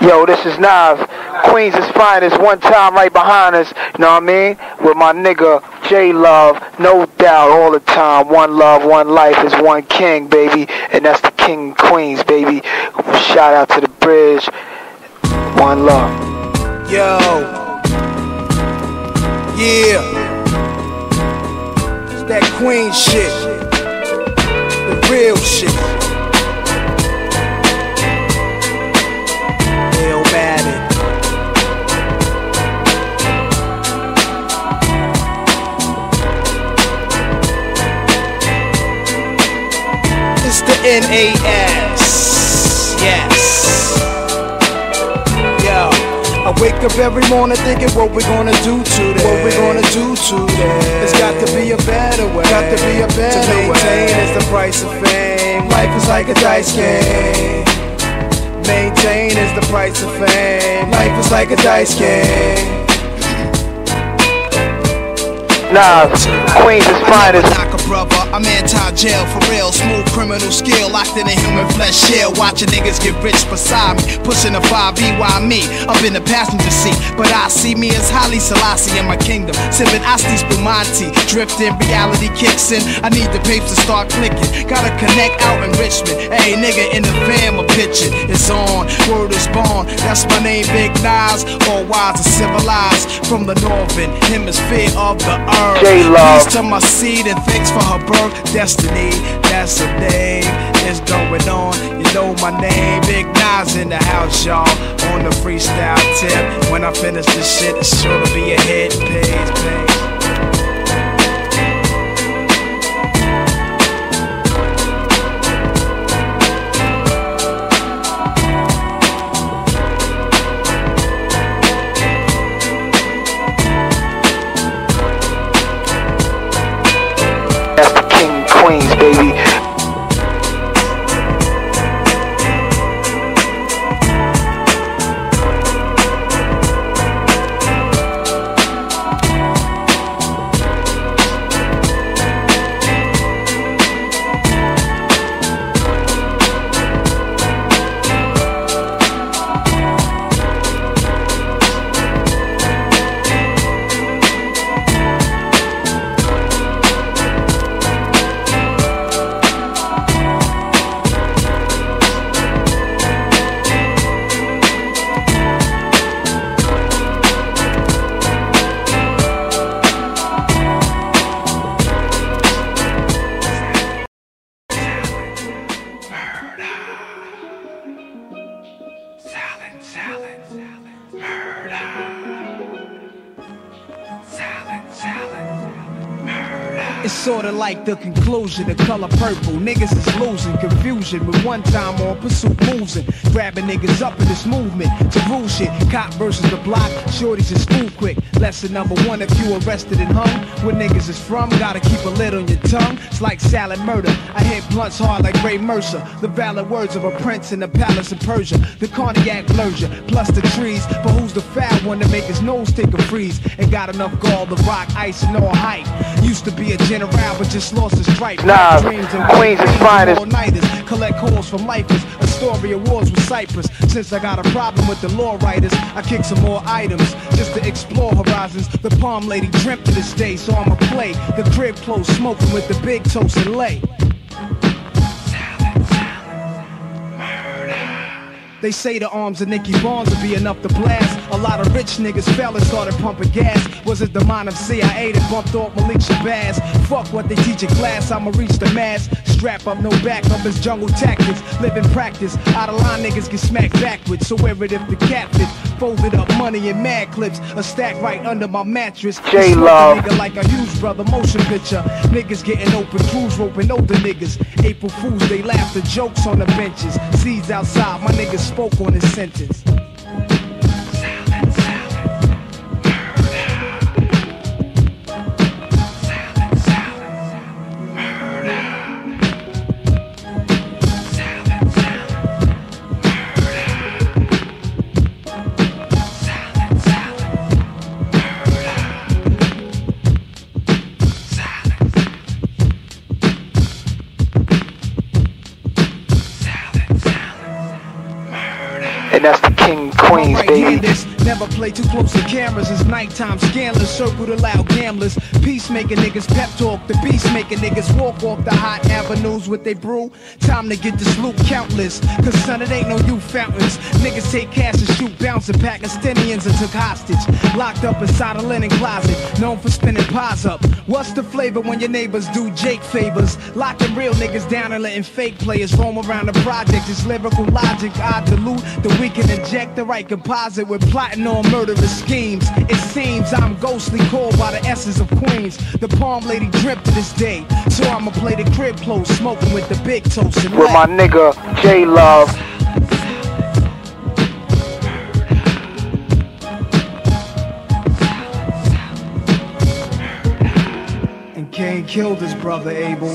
Yo, this is Nav. Queens is finest, one time right behind us, you know what I mean? With my nigga J Love, no doubt, all the time. One love, one life is one king, baby. And that's the king Queens, baby. Shout out to the bridge. One love. Yo. Yeah. It's that queen shit. The real shit. NAS. Yes. Yo. I wake up every morning thinking what we're gonna do today. What we're gonna do today. It's got to be a better way. Got to be a better to maintain way. is the price of fame. Life is like a dice game. Maintain is the price of fame. Life is like a dice game. Nah, Queens is finest. Knock a brother, I'm anti-jail for real. Smooth criminal skill, locked in a human flesh shell. Watching niggas get rich beside me. Pushing a 5 why me? Up in the passenger seat. But I see me as Haile Selassie in my kingdom. Sipping Asti Spumante. Drifting, reality kicks in. I need the papes to start clicking. Gotta connect out in Richmond. Hey, nigga in the fam, a picture. It's on, word is born. That's my name, Big Nas. All wise and civilized. From the northern hemisphere of the earth. J Love. Peace to my seed and thanks for her birth. Destiny, that's a thing. It's going on. You know my name. Big Nas in the house, y'all. On the freestyle tip. When I finish this shit, it's sure to be a hit. Page, page. The conclusion, the color purple. Niggas is losing confusion with one time on pursuit moves and grabbing niggas up in this movement to rule shit. Cop versus the block, shorties is school quick. Lesson number one if you arrested and hung. Where niggas is from, gotta keep a lid on your tongue. It's like salad murder. Hit blunts hard like Ray Mercer. The valid words of a prince in the palace of Persia. The blurs ya, plus the trees. But who's the fat one to make his nose take a freeze? And got enough gall to rock ice and all height. Used to be a general, but just lost his stripe. Nah, Dreams and Queens is finest. all-nighters. Collect calls from lifers. Astoria Wars with Cypress. Since I got a problem with the law writers, I kick some more items just to explore horizons. The palm lady dreamt to this day, so I'ma play the crib close, smoking with the big toast and lay. They say the arms of Nicky Barnes would be enough to blast. A lot of rich niggas fell and started pumping gas. Was it the mind of CIA that bumped off Malik Shabazz? Fuck what they teach in class, I'ma reach the mass. Strap up, no backup, it's jungle tactics. Live in practice, out of line niggas get smacked backwards. So wear it if the cat fits. Folded up money in mad clips, a stack right under my mattress. J Love. nigga like a huge brother motion picture. Niggas getting open, crews roping older niggas. April Fools, they laugh the jokes on the benches. Seeds outside, my niggas spoke on his sentence. Play too close to cameras. It's nighttime scandalous. Circle the loud gamblers. Peacemaking niggas pep talk. The peacemaking niggas walk off the hot avenues with they brew. Time to get this loot countless. Cause son, it ain't no youth fountains. Niggas take cash and shoot bouncing Pakistanians and took hostage. Locked up inside a linen closet. Known for spinning pies up. What's the flavor when your neighbors do Jake favors? Locking real niggas down and letting fake players roam around the project. It's lyrical logic. I dilute the we can inject the right composite with plotting on murderous schemes. It seems I'm ghostly called by the essence of Queens. The palm lady drip to this day. So I'ma play the crib close, smoking with the big toast and With my nigga J Love. And Cain killed his brother Abel.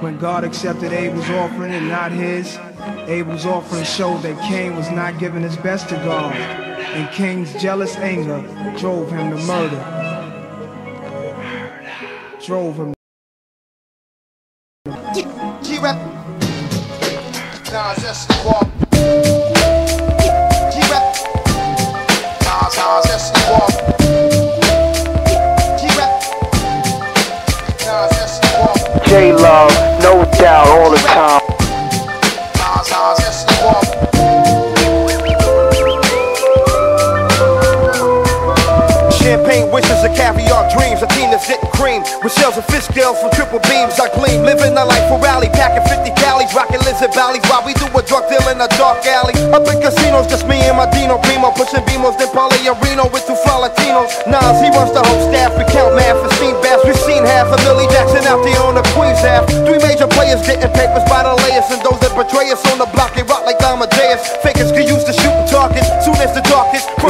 When God accepted Abel's offering and not his, Abel's offering showed that Cain was not giving his best to God. And Cain's jealous anger drove him to murder. Drove him. G-Rap. Nah, just. G-Rap. Nah, nah, just. G-Rap. Nah, just walk. J Love, no doubt, all the time. Wishes and caviar dreams. A team that's sitting cream with shells and fish scales from triple beams. I gleam, living a life for rally, packing 50 calories, rocking lizard Ballys while we do a drug deal in a dark alley. Up in casinos, just me and my Dino Primo, pushing Beamos, then Paulie and Reno with two fly Latinos. Nas, he runs the whole staff. We count math for steam baths. We've seen half of Millie Jackson out there on the Queens half. Three major players getting papers by the layers, and those that betray us on the block, they rock like Amadeus.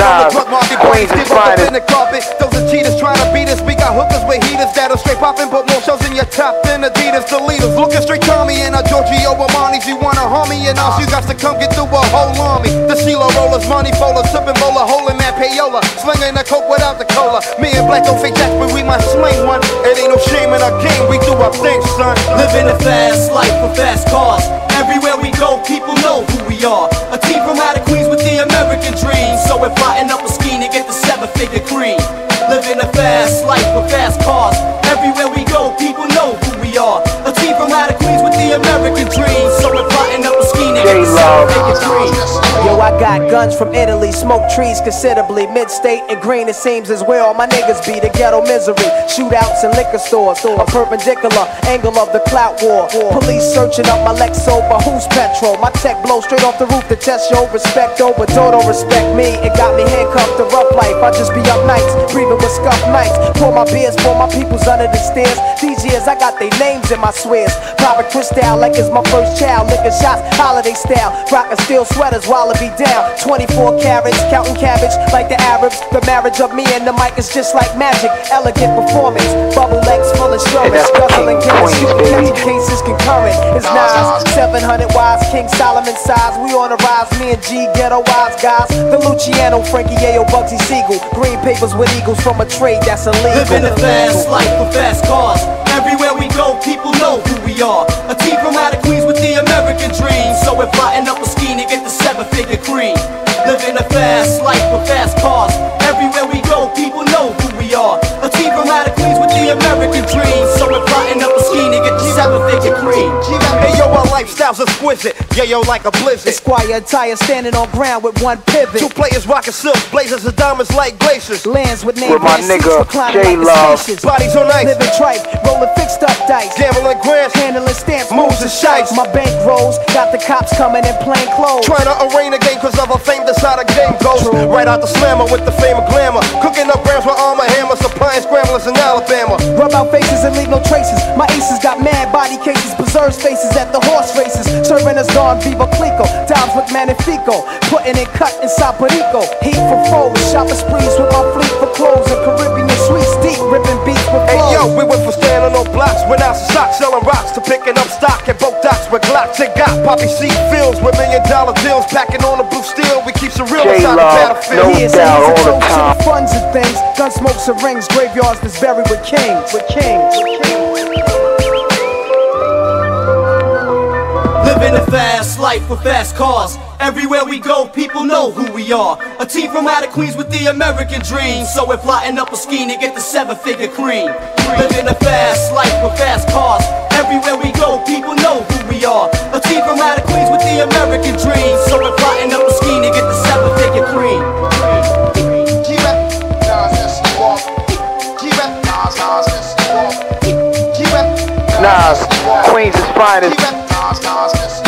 On the drug market, is get up in the carpet. Those are cheaters trying to beat us. We got hookers with heaters that'll straight poppin', put more shows in your top than Adidas. The leaders looking straight Tommy and a Giorgio Armani's. You wanna harm me and all you got to come get through a whole army. The CeeLo rollers, money folders, sipping bowler, holding that payola, slinging the coke without the cola. Me and Black don't fake that, but we might sling one. It ain't no shame in our game. We do our thing, son. Living a fast life with fast cars. Everywhere we go, people know who we are. A team from out of Queens with the American dream. So we're plotting up a scheme to get the seven figure cream. Living a fast life with fast cars. Everywhere we go, people know who we are. A team from out of Queens with the American dream. So we're plotting up a scheme to get the seven figure cream. Yo, I got guns from Italy, smoke trees considerably. Mid-state and green, it seems as where all my niggas be. The ghetto misery, shootouts in liquor stores. A perpendicular angle of the clout war. Police searching up my Lexo, but who's petrol? My tech blow straight off the roof to test your respect over. Don't respect me, it got me handcuffed to rough life. I just be up nights, breathing with scuff nights. Pour my beers for my peoples under the stairs. These years I got their names in my swears. Private crystal like it's my first child. Licking shots, holiday style. Rockin' steel sweaters while it be down. 24 carats, counting cabbage like the Arabs. The marriage of me and the mic is just like magic. Elegant performance, bubble legs full insurance. And that's the Guzzling King killers, Queens, shooting baby. cases concurrent. It's Nas, 700 wise, King Solomon size. We on the rise, me and G, ghetto wise guys. The Luciano, Frankie Ayo, Bugsy Siegel. Green papers with eagles from a trade that's illegal. Living a fast life with fast cars. Everywhere we go, people know who we are. A team from out of Queens with the American dream. So we're plotting up a scheme to get the seven figure cream. Living a fast life with fast cars. Everywhere we go, people know who we are. A team from out of Queens with the American dream. So we're plotting up a scheme to get the seven figure cream. Hey yo, our lifestyle's exquisite. Yeah, yo, like a blizzard. Esquire attire standing on ground with one pivot. Two players rocking silk, blazers and diamonds like glaciers. Lands with name With my brand seats, nigga, reclining J like Love. spacious. Bodies on ice. Living tripe, rolling fixed up dice. Gambling grants, Handling stamps, Moves and shites. My bank rolls, got the cops coming in plain clothes. Trying to arraign a game cause of a fame that's how the game goes. Right out the slammer with the fame of glamour. Cooking up grams with armor hammer, supplying scramblers in Alabama. Rub out faces and leave no traces. My aces got mad body cases, preserve spaces at the horse races. Serving us Don Viva Clico, dimes with Manifico. Putting it cut inside Perico. Heat for foes, shopping sprees with my fleet for clothes and Caribbean sweets deep, ripping beats with Hey yo, we went from standing on blocks with ounces of stock, selling rocks to picking up stock at both docks with Glocks and got poppy seed fills with million dollar deals, packing on the blue steel. We keep some real J inside the battlefield. no He is doubt, a the toast to the funds and things. Gun smokes and rings, graveyards that's buried with kings. With kings. Living a fast life with fast cars. Everywhere we go, people know who we are. A team from out of Queens with the American dream. So we're plotting up a scheme to get the seven figure cream. Living a fast life with fast cars. Everywhere we go, people know who we are. A team from out of Queens with the American dream. So we're plotting up a scheme to get the seven figure cream. Nas, Queens is finest.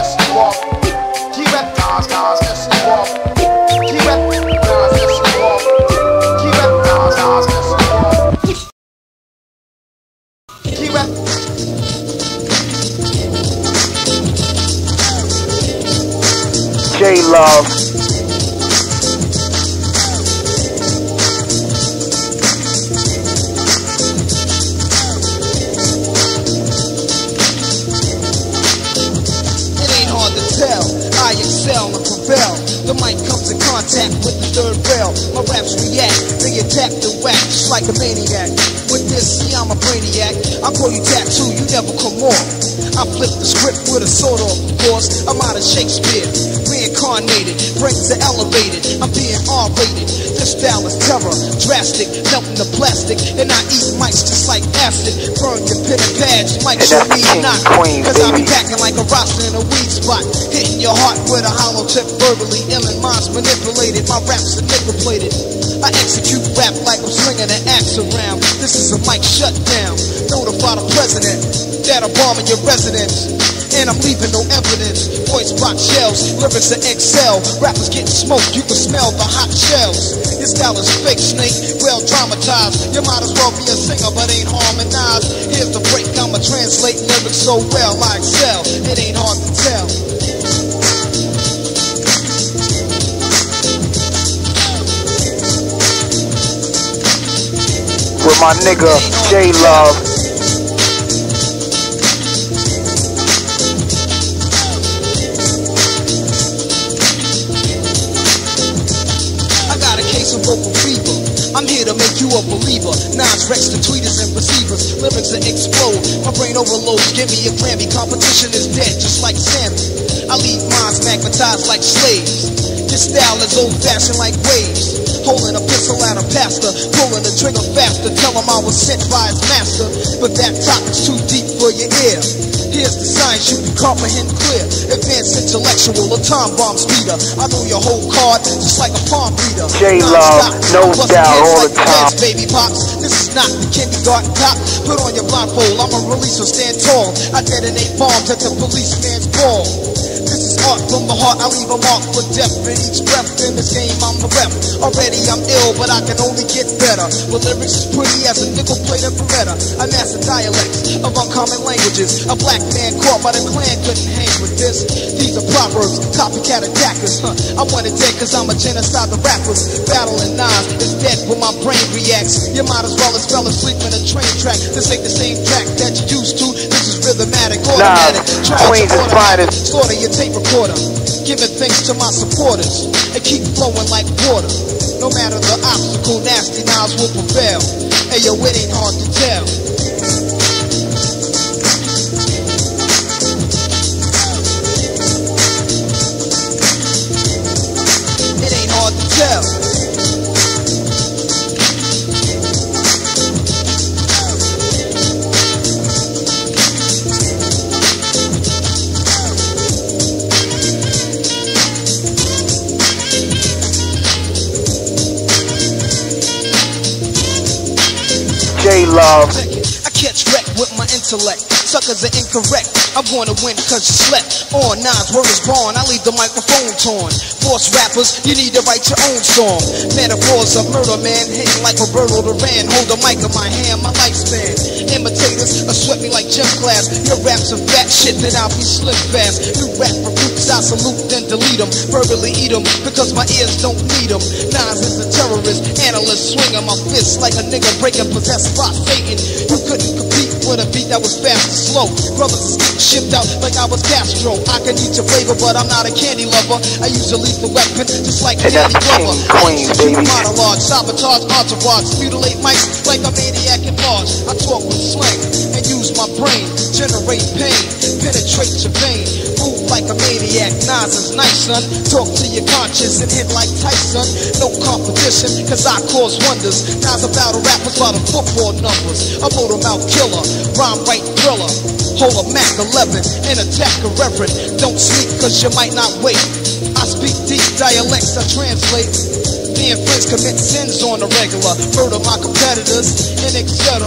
Love. It ain't hard to tell. I excel and prevail. The mic comes in contact with the third rail. My raps react, they attack the whack just like a maniac. With this, see, I'm a brainiac. I call you tattoo, you never come off. I flip the script with a sword off, of course. I'm out of Shakespeare, reincarnated, brains are elevated. I'm being R-rated. This style is terror, drastic, melting the plastic, and I eat mics just like acid. Burn your pen and you might show me not. Queen, Cause I be packing like a rasta in a weed spot, hitting your heart with a hollow tip verbally. Ill and minds manipulated, my raps are nickel plated. I execute rap like I'm slinging an axe around. Bombing your residence. And I'm leaving no evidence. Voice box shells, lyrics are excel. Rappers getting smoked, you can smell the hot shells. Your style is fake, snake, well dramatized. You might as well be a singer, but ain't harmonized. Here's the break, I'ma translate lyrics so well, I excel. It ain't hard to tell. With my nigga J Love. I'm here to make you a believer. Nas, Rex, the tweeters and receivers. Lyrics that explode. My brain overloads. Give me a Grammy. Competition is dead, just like Sammy. I leave minds magnetized like slaves. Your style is old fashioned like waves. Holding a pistol at a pastor. Pulling the trigger faster. Tell him I was sent by his master. But that topic's too deep for your ear. Here's the science you can comprehend clear. Advanced intellectual, a time bomb speeder. I know your whole card just like a palm reader. J Love, no doubt, all like the time. baby pops. This is not the kindergarten cop. Put on your blindfold, I'ma release or stand tall. I detonate bombs at the policeman's ball. This is art from the heart, I leave a mark for death. In each breath in this game, I'm a rep. Already I'm ill, but I can only get better. With lyrics as pretty as a nickel plate and Beretta. I master dialects of uncommon languages. A black man caught by the clan couldn't hang with this. These are proverbs, copycat attackers. Huh. I want it dead cause I'm a genocide of rappers. Battling knives is dead when my brain reacts. You might as well as fell asleep in a train track. This ain't the same track that you used to. This is rhythmatic, automatic. Try Queens to is finest. Slaughter your tape recorder. Giving thanks to my supporters. And keep flowing like water. No matter the obstacle, nasty knives will prevail. Hey yo, it ain't hard to tell. Intellect. Suckers are incorrect. I'm to win cause you slept. On nines, word is born. I leave the microphone torn. Force rappers, you need to write your own song. Metaphors of murder, man. Hitting like Roberto Duran. Hold the mic in my hand, my lifespan. Imitators are sweat me like gym class. Your raps are fat shit, then I'll be slim fast. You rap recruits, I salute, then delete them. Verbally eat them, because my ears don't need them. Nas is a terrorist, analyst, swinging my fists like a nigga breaking possessed by Satan. You couldn't with a beat that was fast and slow. Brothers shipped out like I was Castro. I can eat your flavor, but I'm not a candy lover. I use a lethal weapon, just like And Danny Glover. King Queens, baby. Monologue, sabotage, entourage, mutilate mics like a maniac in Mars. I talk with slang and use my brain, generate pain, penetrate your vein. Move like a maniac, Nas is nice, son. Talk to your conscience and hit like Tyson. No competition, cause I cause wonders. Nas about a rappers by the football numbers. A motor mouth killer, rhyme right thriller. Hold a Mac 11 and attack a reverend. Don't sleep cause you might not wait. I speak deep dialects, I translate. Me and friends commit sins on the regular. Murder my competitors and etc.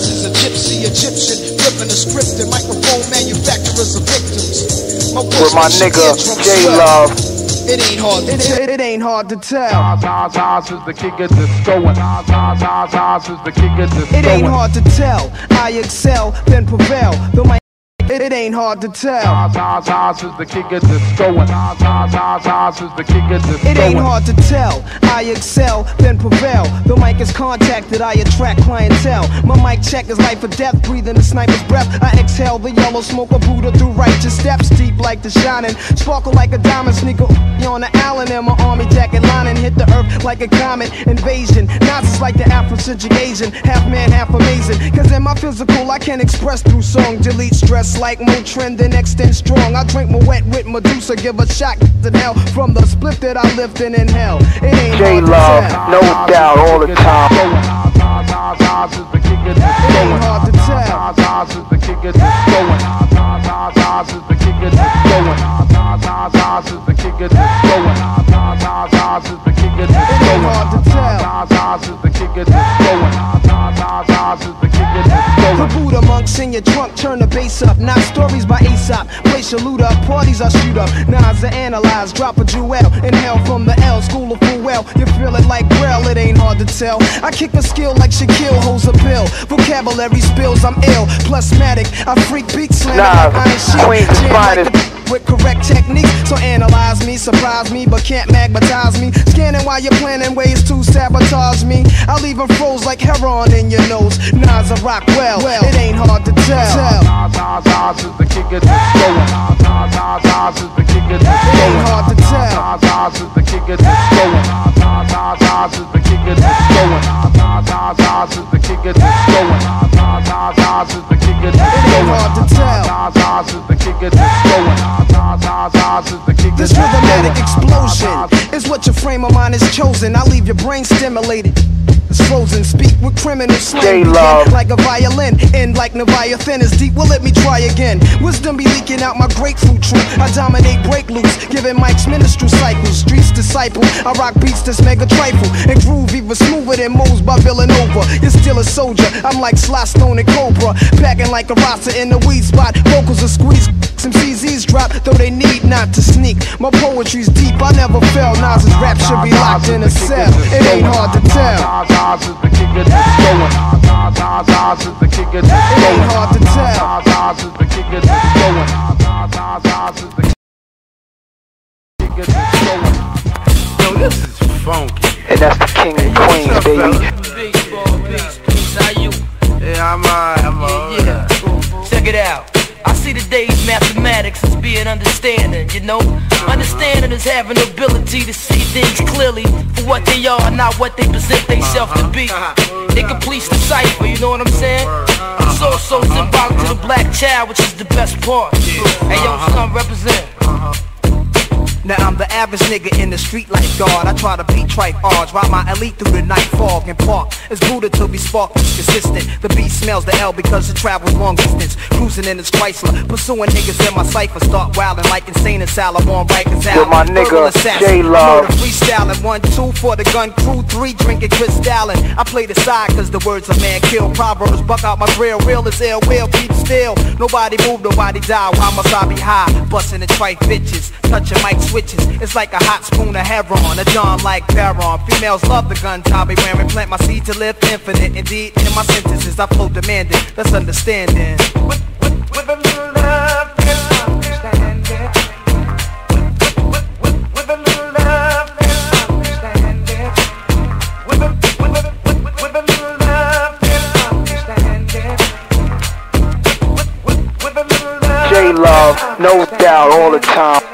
Is a gypsy, Egyptian, flipping the script and microphone manufacturers of victims. My With my nigga J. Love. It ain't hard to tell. it, it ain't hard to tell. Oz, Oz, Oz is the king of this going. Oz, Oz, Oz, Oz is the king of this It ain't hard to tell. I excel, then prevail. Though my it, it ain't hard to tell. Is the king of is king of It ain't hard to tell. I excel, then prevail. The mic is contacted, I attract clientele. My mic check is life or death, breathing the sniper's breath. I exhale the yellow smoke of Buddha through righteous steps, deep like the shining. Sparkle like a diamond sneaker on the Allen, in my army jacket lining hit the earth like a comet invasion. Nas is like the Afrocentric Asian, half man, half amazing. Cause in my physical, I can express through song, delete stress like Motrin, then extend strong. I drink my wet with Medusa, give a shot to hell from the split that I lift and inhale. It ain't J Love, no doubt, all the time. Ain't hard to tell. Oz, Oz is the king of this going. Oz, Oz, Oz is the king of is the king of going. Oz, Oz, Oz is the king of this It ain't going. hard to tell. Oz, Oz is the king of the king The. Buddha monks in your trunk, turn the bass up. Not stories by Aesop. Place your loot up, parties I shoot up. Nas I analyze, drop a jewel. Inhale from the L, school of full well. You feel it like Braille, it ain't hard to tell. I kick a skill like Shaquille holds a pill. Vocabulary spills, I'm ill. Plusmatic, I freak beat slam. Nah, I ain't shit. Queens is like finest. with correct techniques. So analyze me, surprise me, but can't magnetize me. Scanning while you're planning ways to sabotage me. I leave a froze like heroin in your nose. Nas a rock well, it ain't hard to tell. Oz, Oz, Oz is the king of going. Oz, Oz, Oz is the king of this It ain't hard to tell. Oz, Oz is the king of going. Oz, Oz, Oz is the king of going. Oz, Oz, Oz is the king of going. Oz, Oz, Oz is the king of this It ain't hard to tell. Oz, Oz is the king of going. Oz, Oz, Oz is the king of This this rhythmatic explosion Is what your frame of mind is chosen. I leave your brain stimulated. It's frozen. Speak with criminal slang. Like a violin. End like Leviathan is deep. Well, let me try again. Wisdom be leaking out my grapefruit tree. I dominate break loose, giving mics ministry cycles. Streets disciple. I rock beats that's mega trifle. And groove even smoother than moves by Villanova. You're still a soldier. I'm like Sly Stallone and Cobra. Packing like a rasta in the weed spot. Vocals are squeezed. Some CZs drop, though they need not to sneak. My poetry's deep, I never fell. Nas's rap should be locked in a cell. It ain't hard to tell. Is the king of is the king of It ain't hard to tell. Oz, Oz is the king of this going. Oz, Oz, Oz is the king of this. Yo, this is funky. And that's the king and queens, baby. Peace, boy, peace, peace. How you? Yeah, I'm alright, I'm alright. Yeah. Check it out. I see today's mathematics as being understanding, you know? Understanding is having the ability to see things clearly for what they are, not what they present themselves to be. Uh-huh. It completes the cipher, you know what I'm saying? Uh-huh. It's also symbolic to the uh-huh. black child, which is the best part. Hey, yo, son, represent. Now I'm the average nigga in the street like God. I try to beat tripe odds, ride my elite through the night fog and park. It's Buddha till we spark is consistent. The beat smells the L because it travels long distance. Cruising in this Chrysler, pursuing niggas in my cipher. Start wildin' like insane asylum on Rikers Island. With my nigga. J-Love. I freestyling. One, two for the gun crew. Three drinking Chris Allen. I play the side cause the words of man kill. Proverbs buck out my grill. Real as ill will. Keep still. Nobody move, nobody die. Why must I be high? Bustin' the tripe bitches. Touching mics switches. It's like a hot spoon of heroin, a John like Baron. Females love the guns I'll be wearing. Plant my seed to live infinite. Indeed, in my sentences, I flow demanding. That's understanding. With, with, with a little love, understanding. J Love, no doubt, all the time.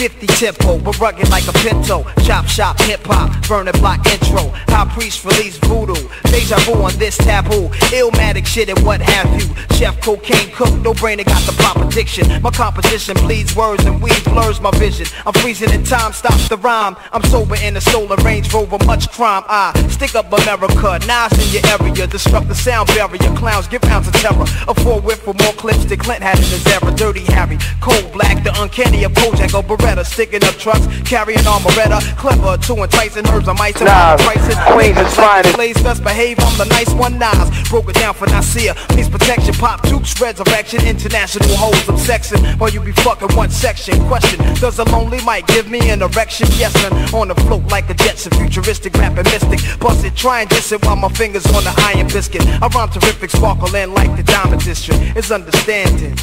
850 tempo, but rugged like a pinto. Chop shop, hip hop, burn block intro. High priest release voodoo. Deja vu on this taboo. Illmatic shit and what have you. Chef cocaine cook, no brainer got the proper diction. My composition bleeds words and weed blurs my vision. I'm freezing in time, stops the rhyme. I'm sober in a stolen Range Rover, much crime. I stick up America, knives in your area, disrupt the sound barrier. Clowns give pounds of terror. A four whip with more clips than Clint had in his era. Dirty Harry, cold black, the uncanny of Kojak or Beretta, sticking up trucks, carrying armoretta. Clever, two enticing herbs, I'm icing Nas, prices. Queens is finest. Plays best behave, I'm the nice one. Nas broke it down for Nasir. Peace protection, pop Dukes, resurrection, international hoes obsession. While you be fucking one section. Question: Does a lonely mic give me an erection? Yes, man. On the float like a Jetson, futuristic rapping mystic. Bust it, try and diss it while my fingers on the iron biscuit. I rhyme terrific, sparkle in like the diamond district. It's understanding.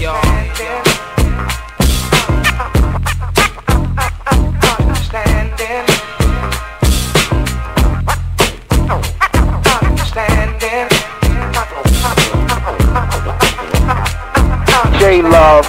Y'all. J Love,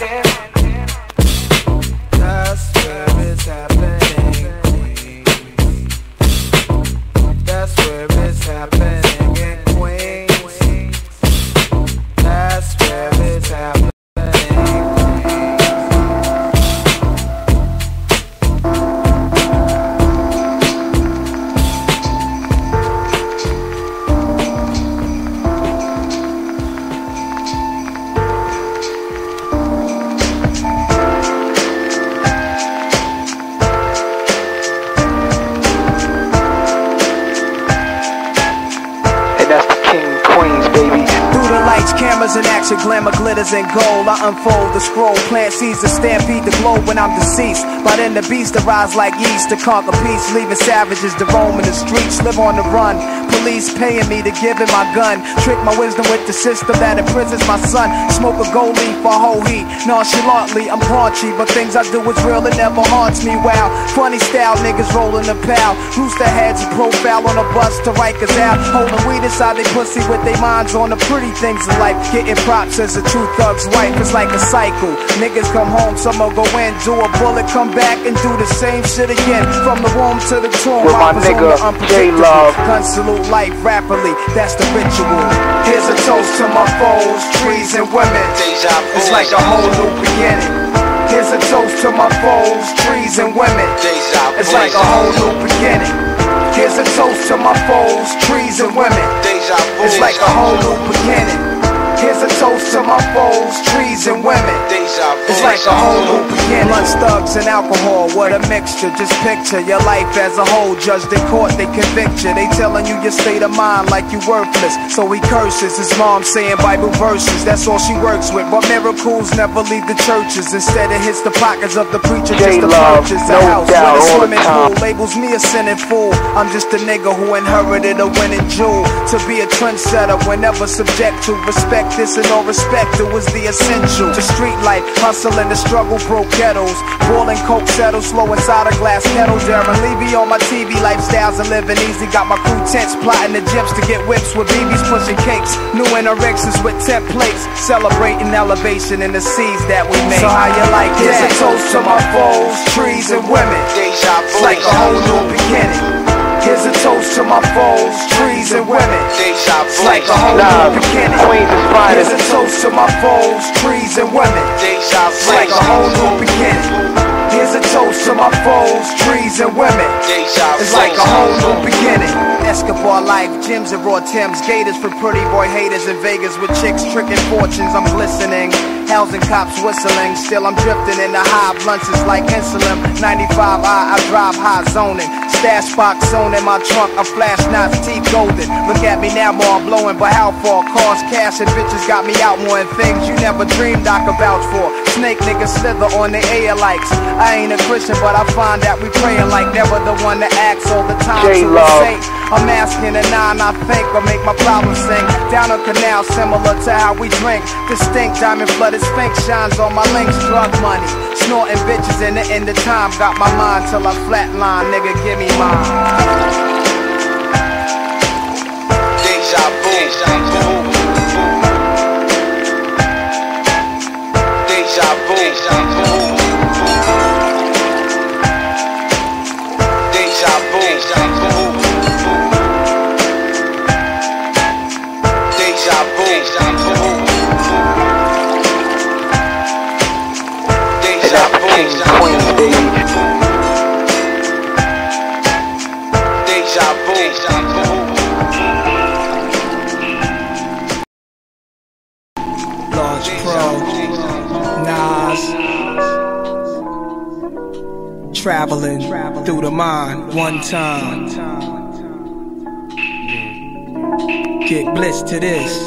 scroll, plant seeds to stampede the globe when I'm deceased. By then the beast arise like yeast to conquer peace, leaving savages to roam in the streets, live on the run. Police paying me to give him my gun. Trick my wisdom with the system that imprisons my son. Smoke a gold leaf for whole heat. Nonchalantly, I'm paunchy, but things I do is real, it never haunts me. Wow, funny style, niggas rolling the pal. Rooster heads and profile on a bus to Rikers out. Holding weed inside they pussy with their minds on the pretty things in life. Getting props as a true thug's wife. It's like a cycle. Niggas come home, some will go in, do a bullet, come back and do the same shit again. From the womb to the tomb, With my nigga, the. J-Love. Gun salute life rapidly, that's the ritual. Here's a toast to my foes, trees and women. It's like a whole new beginning. Here's a toast to my foes, trees and women. It's like a whole new beginning. Here's a toast to my foes, trees and women. It's like a whole new beginning. Here's a toast to my foes, trees and women. It's like a whole new beginning. Blunts, thugs, and alcohol, what a mixture. Just picture your life as a whole. Judged in court, they convict you. They telling you your state of mind like you worthless. So he curses his mom saying Bible verses. That's all she works with. But miracles never leave the churches. Instead, it hits the pockets of the preacher just to J-Love, purchase a no house doubt, with a swimming pool. Labels me a sinning fool. I'm just a nigga who inherited a winning jewel. To be a trendsetter whenever subject to respect this and all respect it was the essential. To street life, hustle and the struggle broke ghettos. Boiling coke settle slow inside a glass kettle. Darren Levy on my TV, lifestyles and living easy. Got my crew tents plotting the gyps to get whips with BBs pushing cakes. New anorexics with templates. Celebrating elevation in the seeds that we made. So how you like it? Here's a toast to my foes, trees and women. It's like a whole new beginning. Here's a toast to my foes, trees and women. It's like a whole Nah, new beginning. Queens is finest. Here's a toast to my foes, trees and women. It's like a whole new beginning. Here's a toast to my foes, trees and women. It's like a whole new beginning. Escobar life, gyms and raw Tims, gators for pretty boy haters in Vegas with chicks tricking fortunes. I'm glistening, hells and cops whistling. Still I'm drifting in the high blunts, it's like insulin. 95 I, I drive high zoning. Stash box zone in my trunk, I'm flash knots, teeth golden. Look at me now, more blowing, but how far? Cars, cash, and bitches got me out more and things you never dreamed I could vouch for. Snake niggas slither on the air likes. I ain't a Christian, but I find that we praying like never the one that acts all the time. So J-Love. say, I'm asking a nine, I think, or make my problems sing. Down a canal, similar to how we drink. Distinct diamond flooded sphinx shines on my links. Drug money, snorting bitches in the end of time. Got my mind till I flatline, nigga, give me mine. Deja vu. Deja vu. Deja vu. Deja vu. Deja vu. Deja vu. Traveling through the mind one time. Get bliss to this.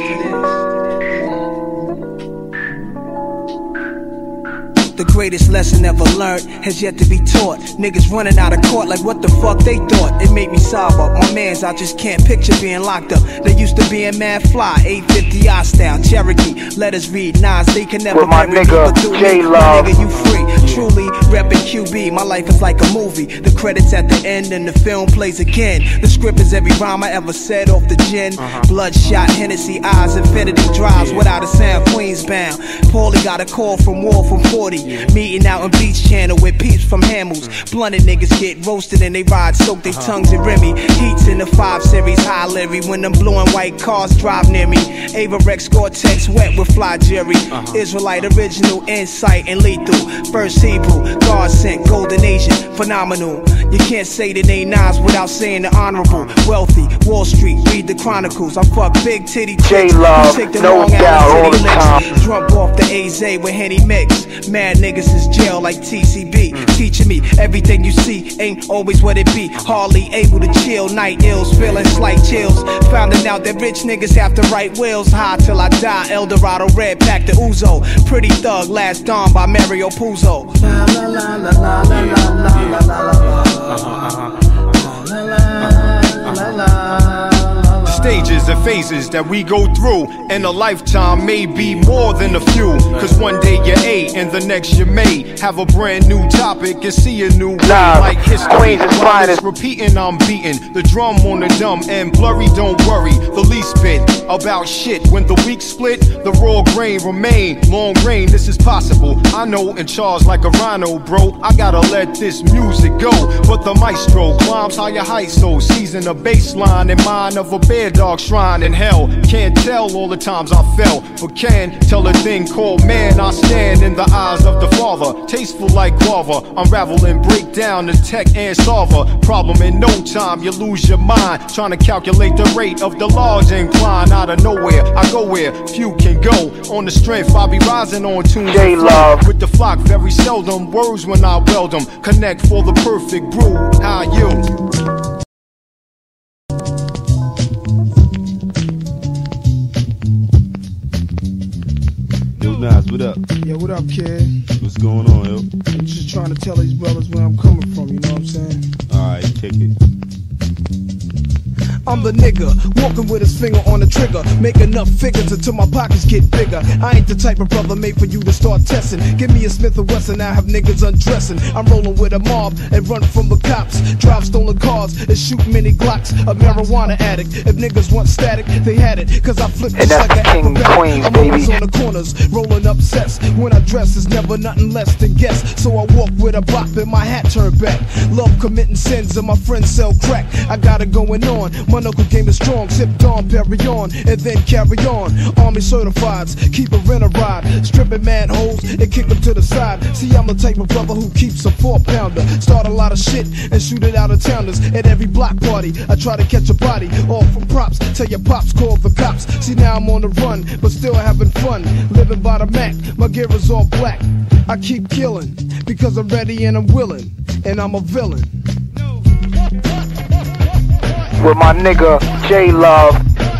The greatest lesson ever learned has yet to be taught. Niggas running out of court like what the fuck they thought. It made me sob up. My mans, I just can't picture being locked up. They used to be in mad fly, 850 I style, Cherokee. Let us read Nas, they can never With my nigga, but through me, J-Love. nigga, you free. Truly reppin' QB. My life is like a movie. The credits at the end and the film plays again. The script is every rhyme I ever said off the gin. Uh-huh. Bloodshot, Hennessy eyes, infinity drives without a sound. Queens bound. Paulie got a call from War from 40. Meeting out in Beach Channel with peeps from Hammels. Mm. Blunted niggas get roasted and they ride, soak their uh-huh. tongues in Remy. Heats in the 5 Series, high Larry. When them blue and white cars drive near me. Ava Rex Gore-Tex wet with fly Jerry. Uh-huh. Israelite original insight and lethal. First Hebrew, God sent, golden Asian, phenomenal. You can't say the name Nas without saying the honorable. Wealthy, Wall Street, read the chronicles. I fuck big titty chicks. J-Love, take the no Long doubt, all the time. Drunk off the AZ with Henny Mix. Mad niggas is jail like TCB. Teaching me everything you see ain't always what it be. Hardly able to chill, night ills, feeling slight chills. Finding out that rich niggas have to write wills. High till I die, Eldorado red pack the Uzo. Pretty thug, last dawn by Mario Puzo. La la la la la la la la la la la. Stages and phases that we go through in a lifetime may be more than a few. Cause one day you're A and the next you may have a brand new topic and see a new way Nah, like history. While it's finest. repeating, I'm beating the drum on the dumb and blurry. Don't worry, the least bit about shit. When the week split, the raw grain remain. Long rain, this is possible. I know and charge like a rhino, bro. I gotta let this music go. But the maestro climbs higher heights, so season a baseline in mind of a bear dog shrine in hell. Can't tell all the times I fell, but can tell a thing called man. I stand in the eyes of the father, tasteful like guava. Unravel and break down the tech and solve a problem in no time. You lose your mind trying to calculate the rate of the large incline out of nowhere. I go where few can go. On the strength, I be rising on tunes. and. J-Love. With the flock, very seldom words when I weld them. Connect for the perfect brew. How you? Nas, what up? Yo, what up, kid? What's going on, yo? I'm just trying to tell these brothers where I'm coming from, you know what I'm saying? Alright, kick it. I'm the nigga, walking with his finger on the trigger. Make enough figures until my pockets get bigger. I ain't the type of brother made for you to start testing. Give me a Smith and Wesson, I have niggas undressing. I'm rolling with a mob and run from the cops. Drive stolen cars and shoot many Glocks. A marijuana addict. If niggas want static, they had it. Cause I flip that's like an King acrobatic. Queens, I'm baby. always on the corners, rolling up sets. When I dress, it's never nothing less than guess. So I walk with a bop and my hat turned back. Love committing sins and my friends sell crack. I got it going on. My knuckle game is strong. Sip Perry on, and then carry on. Army certifieds, keep a rent a ride. Stripping manholes and kick them to the side. See, I'm the type of brother who keeps a four pounder. Start a lot of shit and shoot it out of towners. At every block party, I try to catch a body. All from props, tell your pops, call the cops. See, now I'm on the run, but still having fun. Living by the Mac, my gear is all black. I keep killing because I'm ready and I'm willing, and I'm a villain. With my nigga J Love.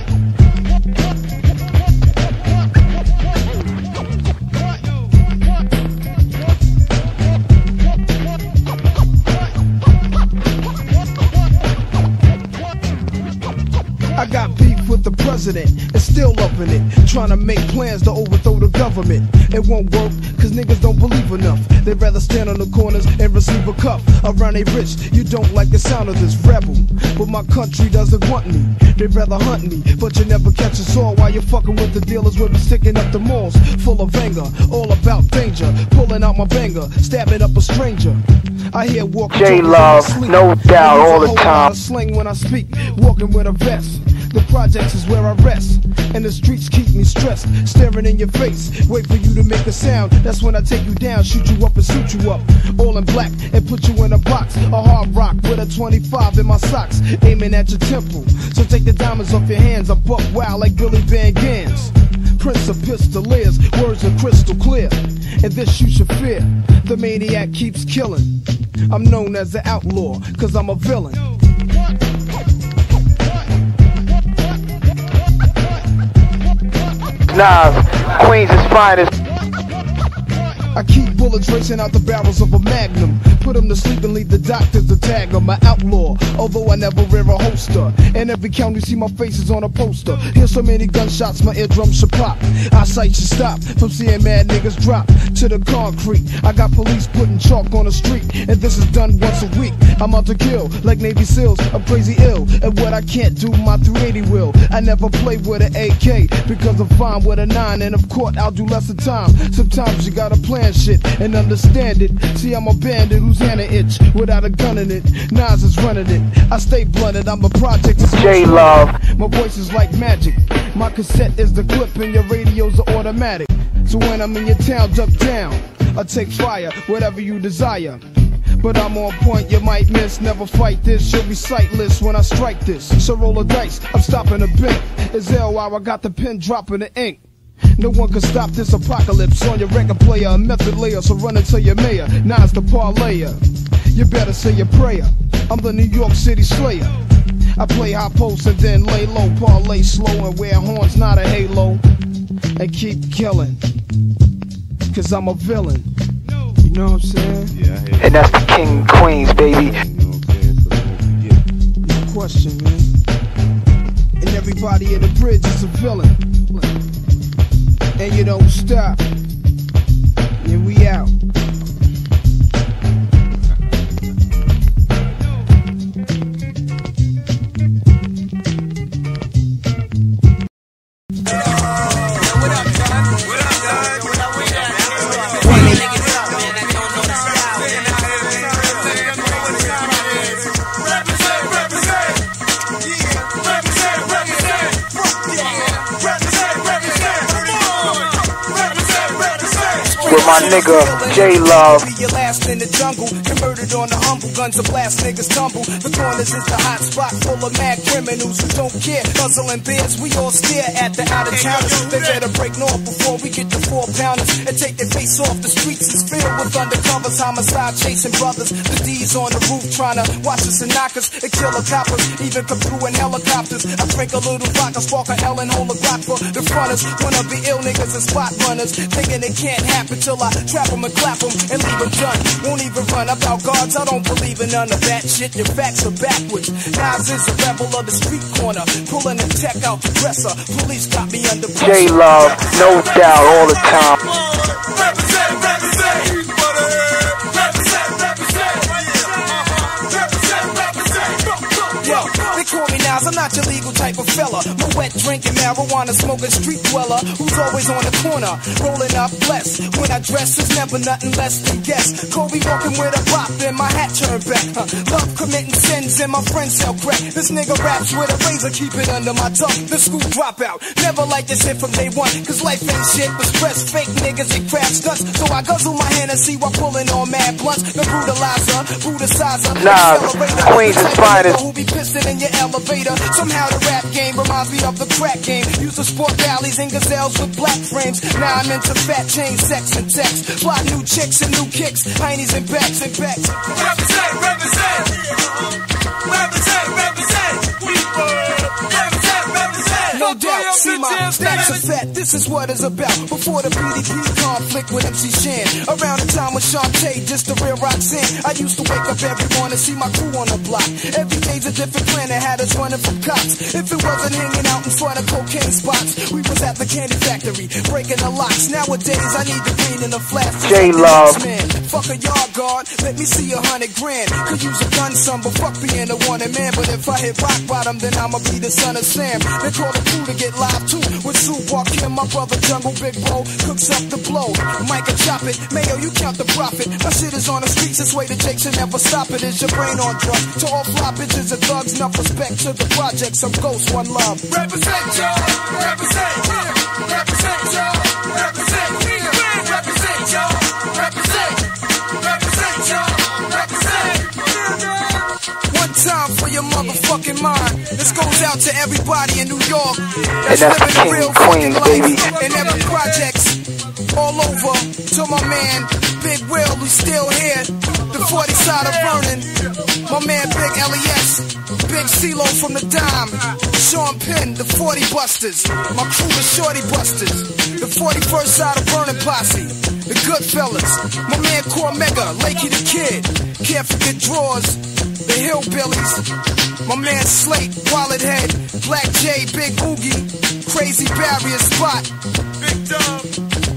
President and still loving it. Trying to make plans to overthrow the government. It won't work, cause niggas don't believe enough. They'd rather stand on the corners and receive a cuff. Around they rich, you don't like the sound of this rebel. But my country doesn't want me. They'd rather hunt me, but you never catch us all while you're fucking with the dealers with me sticking up the malls. Full of anger, all about danger. Pulling out my banger, stabbing up a stranger. I hear walking J Love, no doubt, all the time. I Sling when I speak, walking with a vest. The projects is where I rest, and the streets keep me stressed. Staring in your face, wait for you to make a sound. That's when I take you down, shoot you up and suit you up. All in black and put you in a box. A hard rock with a 25 in my socks, aiming at your temple. So take the diamonds off your hands. I buck wild like Billy Van Gans. Prince of pistoliers, words are crystal clear. And this you should fear. The maniac keeps killing. I'm known as the outlaw, cause I'm a villain. Nas, Queens is finest. I keep bullets racing out the barrels of a magnum. Put 'em to sleep and leave the doctors to tag 'em. My outlaw, although I never wear a holster. In every county, see my face is on a poster. Hear so many gunshots, my eardrums should pop. Eyesight should stop from seeing mad niggas drop to the concrete. I got police putting chalk on the street, and this is done once a week. I'm out to kill, like Navy SEALs. I'm crazy ill, and what I can't do, my 380 will. I never play with an AK because I'm fine with a 9, and of course I'll do less of time. Sometimes you gotta plan shit and understand it. See, I'm a bandit who's an itch without a gun in it. Nas is running it. I stay blunted, I'm a project. J Love. My voice is like magic. My cassette is the clip, and your radios are automatic. So when I'm in your town, duck down. I take fire, whatever you desire. But I'm on point, you might miss. Never fight this, you'll be sightless when I strike this. So roll a dice, I'm stopping a bit. It's L while I got the pen dropping the ink. No one can stop this apocalypse on your record player, a method layer. So run into your mayor, Nas the parlayer. You better say your prayer. I'm the New York City Slayer. I play high post and then lay low, parlay slow and wear horns, not a halo. And keep killing. Cause I'm a villain. You know what I'm saying? Yeah, And that's the King Queens, baby. No question, man. And everybody at the bridge is a villain. And you don't stop. My nigga J Love. Be your last in the jungle, converted on the humble guns to blast niggas tumble. The corners is the hot spot full of mad criminals who don't care. Guzzling beers, we all stare at the out of towners. They better break north before we get the four pounders and take their face off. The streets is filled with undercovers, homicide chasing brothers. The D's on the roof trying to watch us and knock us and kill the coppers. Even come through in helicopters. I drink a little vodka, spark a L and hold a Glock for the fronters. Wanna be ill niggas and spot runners, thinking it can't happen till I trap them and clap them and leave them done. Won't even run about guards, I don't believe in none of that shit. Your facts are backwards. Nas is a rebel of the street corner, pulling the tech out the dresser. Police got me under pressure. J Love, no doubt, all the time. Yo, they call me Nas, I'm not your legal type of fella. My wet drinking, marijuana smoking street dweller who's always on the corner, rolling up blessed. When I dress, it's never nothing less than guess. Kobe walking with a bop, then my hat turned back. Huh. Love committing sins, and my friends sell crack. This nigga raps with a razor, keep it under my tongue. The school dropout, never like this shit from day one. Cause life ain't shit but stress, fake niggas and crap stunts. So I guzzle my Hennessy while pulling on mad blunts. The brutalizer, brutalizer. Accelerator. Queens is finest. nigga Who be pissing in your elevator. Somehow the rap game reminds me of the crack game. Used to sport Ballys and gazelles with black frames. Now I'm into fat chain, sex and text. Fly new chicks and new kicks. Heinies and backs and backs. Represent. Represent, No doubt, see my stacks are fat, this is what it's about. Before the BDP conflict with MC Shan. Around the time with Shanté, just the real Roxanne. I used to wake up every morning, see my crew on the block. Every day's a different plan that had us running from cops. If it wasn't hanging out in front of cocaine spots, we was at the candy factory, breaking the locks. Nowadays, I need the green in the flash. J Love. Man, fuck a yard guard, let me see a hundred grand. Could use a gun some, but fuck being a wanted man. But if I hit rock bottom, then I'ma be the son of Sam. They call the to get live too. With Sue Walk in, my brother Jungle Big Bro cooks up the blow. Micah chop it, Mayo, you count the profit. My shit is on the streets, this way the jakes and never stop it. Is your brain on drugs? To all bitches and thugs, enough respect to the projects. I'm Ghost, one love. Represent, y'all. Represent. Represent, y'all. Represent, motherfucking mind. This goes out to everybody in New York. And that's living a real Queen, fucking baby. And every projects all over. To my man, Big Will, who's still here. The 40 side of Vernon. My man, Big LES. Big CeeLo from the Dime. Sean Penn, the 40 Busters. My crew, the Shorty Busters. The 41st side of Vernon Posse. The Goodfellas. My man, Cormega, Lakey the Kid. Can't forget drawers. The Hillbillies. My man Slate, Wallet Head. Black J, Big Oogie. Crazy Barrier Spot. Big Dub.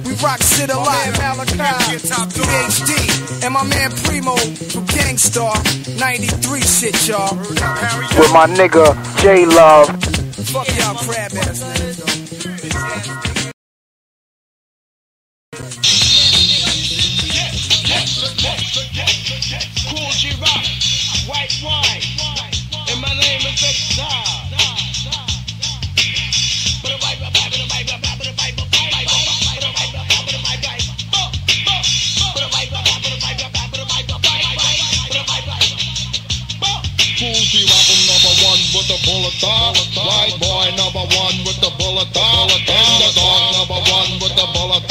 We rock shit a lot. Malachi, PhD. And my man Primo from Gang Starr. 93 shit, y'all. With my nigga J Love. Fuck y'all crab ass niggas. Kool G Rap, white wine, and my name is Exile. Fuji rapper number one with the bullet White boy number one with the bullet And the dog number one with the bullet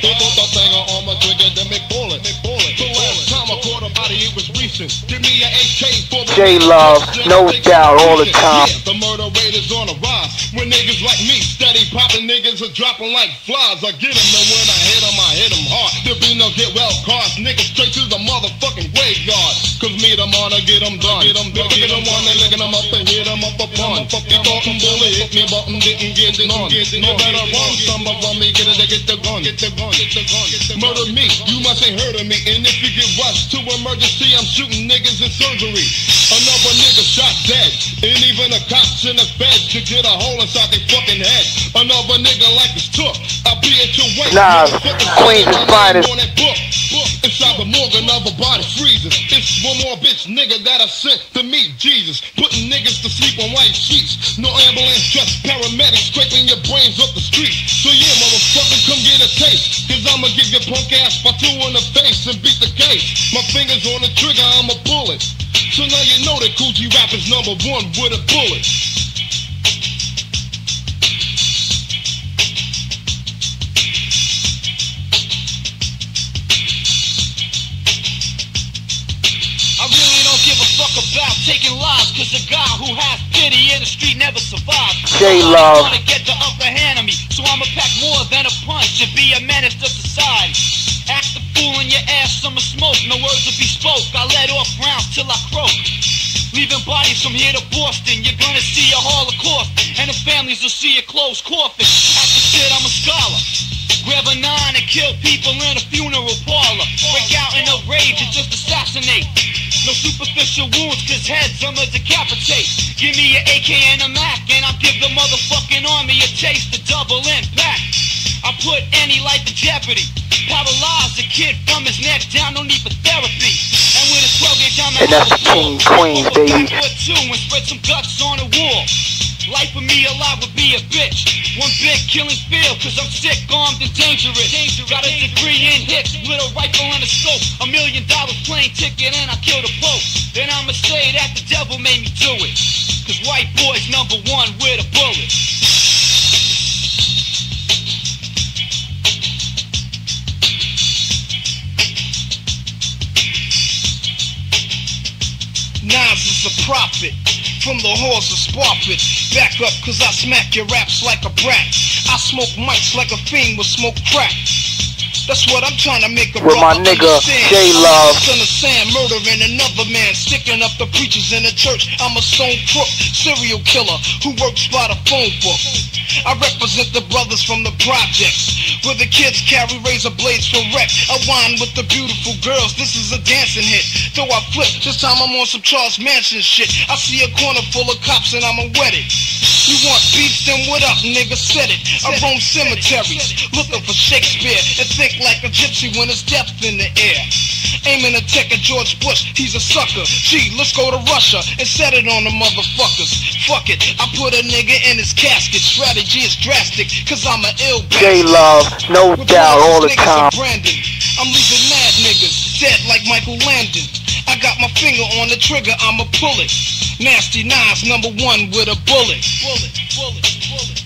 He put the finger on my trigger, then me pull it. The last time I caught a body, it was recent. Give me an AK for the J Love, no doubt, all the time. Yeah, the murder rate is on the rise. When niggas like me steady popping, niggas are dropping like flies. I get 'em, and when I hit 'em, I hit 'em hard. There be no get well cars, niggas straight to the motherfucking graveyard. Cause me, the honor, get 'em done. Get 'em done. Get 'em one and licking 'em up and hit 'em up upon. He thought 'em bully hit me, but 'em didn't get none. You better run, some of 'em, me get it, they get the gun. Get the gun, get the gun, get the gun. Murder me, you must ain't heard of me. And if you get rushed to emergency, I'm shooting niggas in surgery. Another nigga shot dead. And even the cops in the feds could get a hole inside their fucking head. Another nigga like it's took. I'll be at your way. Motherfucking Queens is finest. On that book. Book. Inside the morgue, another body freezes. It's one more bitch nigga that I sent to meet Jesus. Putting niggas to sleep on white sheets. No ambulance, just paramedics scraping your brains up the street. So yeah, motherfucker, come get a taste. Cause I'ma give your punk ass by two in the face and beat the case. My fingers on the trigger, I'm a bullet. So now you know that Kool G Rap is number one with a bullet. I really don't give a fuck about taking lives, cause a guy who has pity in the street never survives. J Somebody Love. wanna get the upper hand of me, so I'ma pack more than a punch and be a menace to society. Act the fool in your ass, summer smoke, no words will be spoke. I let off rounds till I croak. Leaving bodies from here to Boston, you're gonna see a holocaust, and the families will see a closed coffin. After shit, I'm a scholar. Grab a nine and kill people in a funeral parlor. Break out in a rage and just assassinate. No superficial wounds, cause heads I'ma decapitate. Give me an AK and a Mac, and I'll give the motherfucking army a taste of double impact. I put any life in jeopardy. Paralyze the kid from his neck down, no need for therapy. And with a 12 gauge, I'm And that's the King Queens, baby. Foot two and spread some guts on the wall. Life for me alive would be a bitch. One big killing field, cause I'm sick, armed, and dangerous. Got a degree in hits with a rifle and a scope. A million dollars plane ticket, and I kill the Pope. Then I'ma say that the devil made me do it. Cause white boy's number one with a bullet. Nas is a prophet. From the halls of Sparpit. Back up, cause I smack your raps like a brat. I smoke mics like a fiend with smoke crack. That's what I'm trying to make a With my nigga, understand. J I'm Love. Son of Sam murdering another man, sticking up the preachers in the church. I'm a stone crook, serial killer who works by the phone book. I represent the brothers from the projects, where the kids carry razor blades for wreck. I whine with the beautiful girls, this is a dancing hit. Though I flip, this time I'm on some Charles Manson shit. I see a corner full of cops and I'ma wet it. You want beef, then what up, nigga? Said it. I roam cemeteries, looking for Shakespeare, and think like a gypsy when there's death in the air. Aiming to take a George Bush, he's a sucker. Gee, let's go to Russia and set it on the motherfuckers. Fuck it, I put a nigga in his casket. Strategy is drastic, cause I'm an ill bastard. Love, no With doubt, all the time. Brandon. I'm leaving mad niggas dead like Michael Landon. I got my finger on the trigger, I'ma pull it. Nasty Nas, number one with a. Bullet, bullet, bullet, bullet.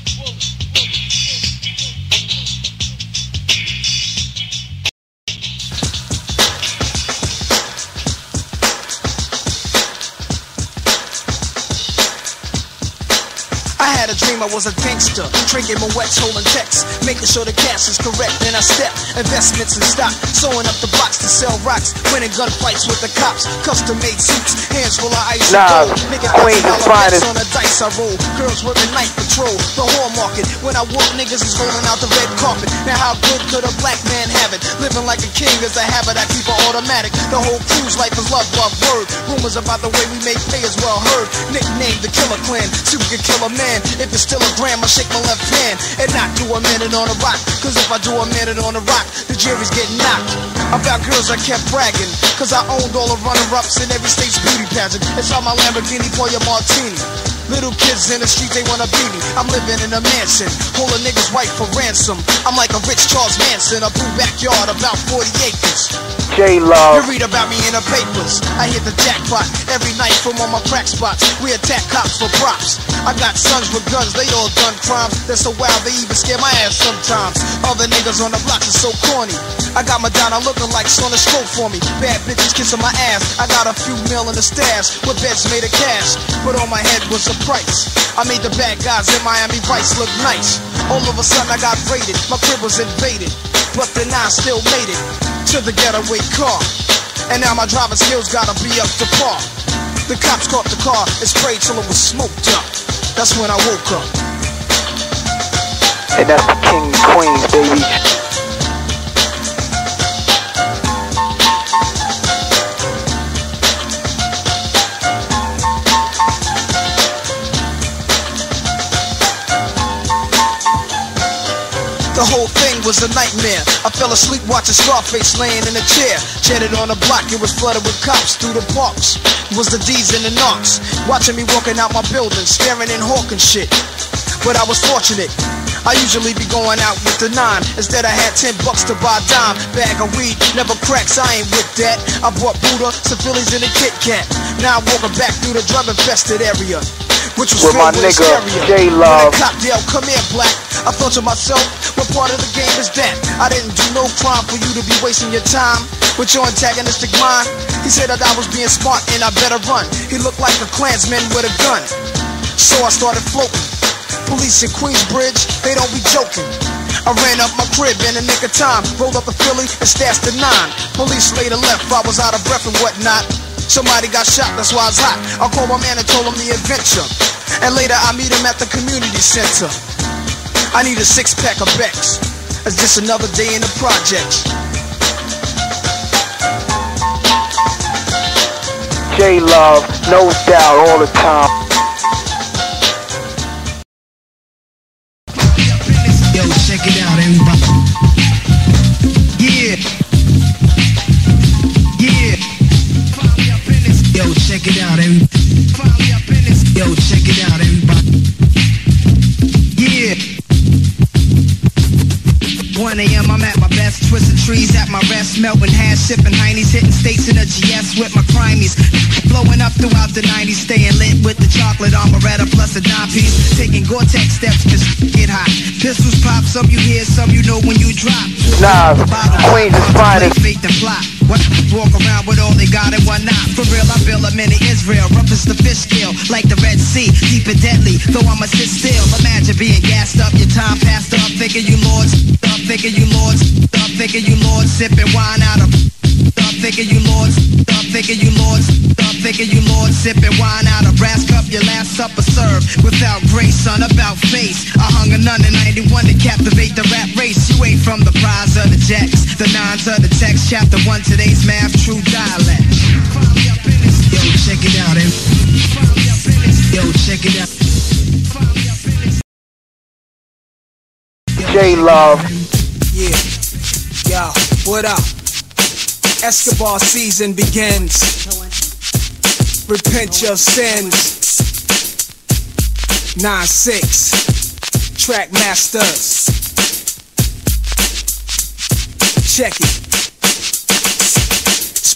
Had I was a gangster, drinking my wet holding checks, making sure the cash is correct. Then I step, investments in stock, sewing up the box to sell rocks, winning gunfights with the cops, custom made suits, hands full of ice Nah, and gold, making Queens is finest. on the dice I roll, girls working night patrol, the whore market. When I walk, niggas is rolling out the red carpet. Now how good could a black man have it? Living like a king is a habit I keep an automatic. The whole crew's life is love, love, word. Rumors about the way we make pay is well heard. Nicknamed the Killer Clan, super could kill a man. If it's still a gram, I shake my left hand and not do a minute on a rock. Cause if I do a minute on a rock, the jury's getting knocked. About girls I kept bragging, cause I owned all the runner-ups in every state's beauty pageant. It's on my Lamborghini for your martini. Little kids in the street, they wanna be me. I'm living in a mansion, hold a nigga's wife for ransom. I'm like a rich Charles Manson, a blue backyard, about 40 acres. J Love. You read about me in the papers. I hit the jackpot every night from all my crack spots. We attack cops for props. I got sons with guns, they all done crimes. They're so wild, they even scare my ass sometimes. Other niggas on the blocks are so corny. I got Madonna looking like Sona Stroke for me. Bad bitches kissing my ass. I got a few mil in the stash with beds made of cash. But on my head was a price. I made the bad guys in Miami Vice look nice. All of a sudden I got raided, my crib was invaded. But then I still made it to the getaway car. And now my driving skills gotta be up to par. The cops caught the car and sprayed till it was smoked up. That's when I woke up. And that's the King and Queens, baby. The whole thing was a nightmare. I fell asleep watching Scarface laying in a chair. Jetted on a block, it was flooded with cops through the parks. Was the D's and the knocks. Watching me walking out my building, staring and hawking shit. But I was fortunate. I usually be going out with the nine. Instead, I had ten bucks to buy a dime. Bag of weed, never cracks, I ain't with that. I bought Buddha, some Phillies, and a Kit Kat. Now I'm walking back through the drug infested area. Which was With my nigga. J Love. yelled, come here, black. I thought to myself, what part of the game is that? I didn't do no crime for you to be wasting your time with your antagonistic mind. He said that I was being smart and I better run. He looked like a Klansman with a gun. So I started floating. Police in Queensbridge, they don't be joking. I ran up my crib in the nick of time, rolled up a Philly and stashed the nine. Police later left, I was out of breath and whatnot. Somebody got shot, that's why it's hot. I called my man and told him the adventure. And later I meet him at the community center. I need a six pack of Becks. It's just another day in the projects. J Love, no doubt, all the time. 1 a.m. I'm at my best, twisting trees at my rest, melting hash, sipping heinies, hitting states in a GS with my crimies, blowing up throughout the 90s, staying lit with the chocolate armoretta plus a dime piece, taking Gore-Tex steps, cause get hot. Pistols pop, some you hear, some you know when you drop. Nas, Queens is finest. Fake the plot. What walk around with all they got and what not? For real, I feel a mini Israel, rough as the fish scale, like the Red Sea, deep and deadly. Though I'ma sit still, imagine being gassed up, your time passed up, thinking you lords, up, thinking you lords, up, thinking you lords, sipping wine out of. Up thinking you lords, up thinking you lords, up thinking you lords, sipping wine out of brass cup, your last supper served without grace, son, about face. I hung a nun in 91 to captivate the rap race. You ain't from the prize of the jacks, the nines of the text, chapter one, today's math, true dialect. Yo, check it out, eh? Yo, check it out. J Love, Yeah. Yo, what up? Escobar season begins. Repent your sins. 9-6. Trackmasters. Check it.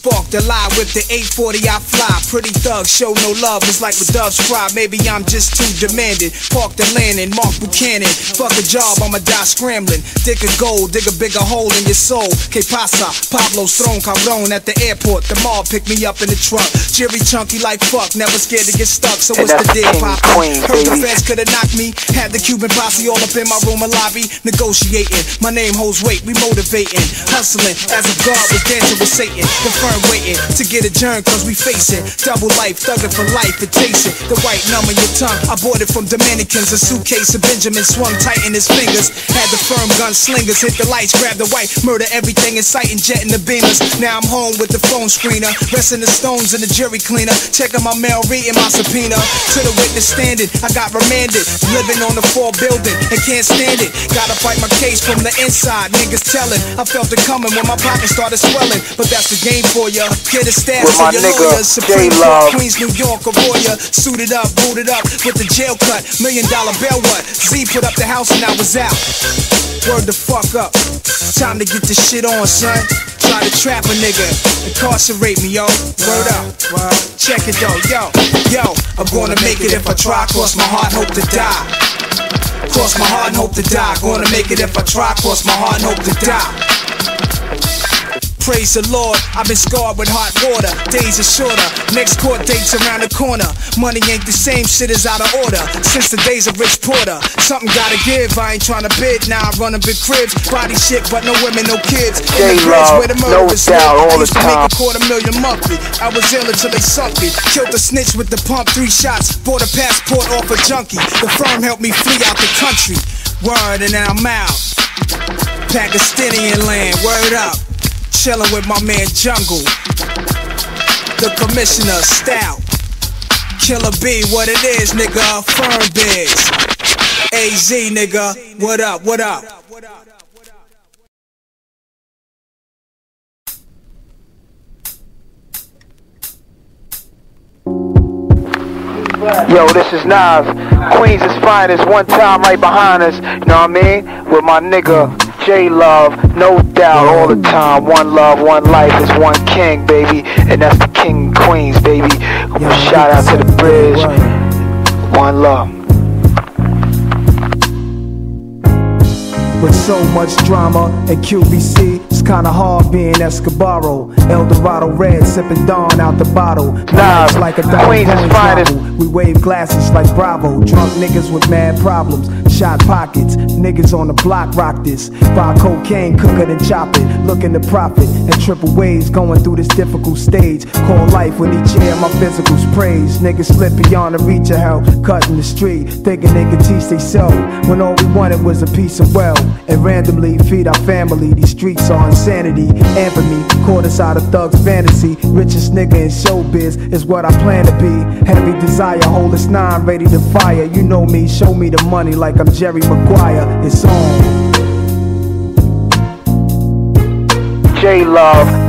Spark the lie with the 840 I fly. Pretty thugs show no love, it's like with doves fry. Maybe I'm just too demanding. Park the landing, Mark Buchanan. Fuck a job, I'ma die scrambling. Dig a gold, dig a bigger hole in your soul. Que pasa? Pablo's thrown cabron at the airport. The mall picked me up in the truck. Jerry chunky like fuck, never scared to get stuck. So And what's the deal, pop? Heard the feds could've knocked me. Had the Cuban posse all up in my room and lobby, negotiating. My name holds weight, we motivating, hustling as if God was dancing with Satan. Confirmed waiting to get adjourned cause we facing double life, thugging for life and tasting the white numb in your tongue. I bought it from Dominicans, a suitcase of Benjamin swung tight in his fingers. Had the firm gun slingers, hit the lights, grab the white, murder everything in sight and jetting the beamers. Now I'm home with the phone screener, resting the stones in the jury cleaner, checking my mail, reading my subpoena. To the witness standing, I got remanded, living on the four building and can't stand it. Gotta fight my case from the inside, niggas telling. I felt it coming when my pocket started swelling, but that's the game for ya. Get a stash With my nigga, J-Love. Court, Queens, New York, a Arroyo, suited up, booted up with the jail cut, million dollar bail what? Z put up the house and I was out. Word the fuck up. Time to get this shit on, son. Try to trap a nigga, incarcerate me, yo. Word up. Check it though, yo, yo. I'm gonna make it if I try. Cross my heart, hope to die. Cross my heart and hope to die. Gonna make it if I try. Cross my heart and hope to die. Praise the Lord, I've been scarred with hot water. Days are shorter, next court date's around the corner. Money ain't the same, shit is out of order. Since the days of Rich Porter, something gotta give. I ain't tryna bid, now I run a big cribs. Body shit, but no women, no kids. In the bridge where the no murderers doubt, live. I all the used to make a quarter million monthly. I was ill until they sunk me. Killed the snitch with the pump, three shots. Bought a passport off a junkie. The firm helped me flee out the country. Word, and now I'm out. Pakistani land, word up. Chillin' with my man Jungle. The commissioner, Stout. Killer B, what it is, nigga. Firm biz. AZ, nigga. What up, what up? Yo, this is Nas. Queens is finest, one time right behind us. You know what I mean? With my nigga J Love, no doubt, all the time. One love, one life is one king, baby. And that's the king and queens, baby. Shout out to the bridge. One love. With so much drama and QBC, kinda hard being Escobaro. El Dorado red, sipping Dom out the bottle. Nah, Life's like a Queens finest. We wave glasses like Bravo. Drunk niggas with mad problems. Shot pockets, niggas on the block rock this. Buy cocaine, cook it and chop it. Looking to profit and triple waves going through this difficult stage. Call life when each year my physicals praise. Niggas slip beyond the reach of help, cutting the street, thinking they could teach they self. When all we wanted was a piece of wealth and randomly feed our family. These streets are insanity. Infamy, caught inside a thug's fantasy. Richest nigga in showbiz is what I plan to be. Heavy desire, this nine ready to fire. You know me, show me the money like I'm Jerry Maguire. It's on. J Love.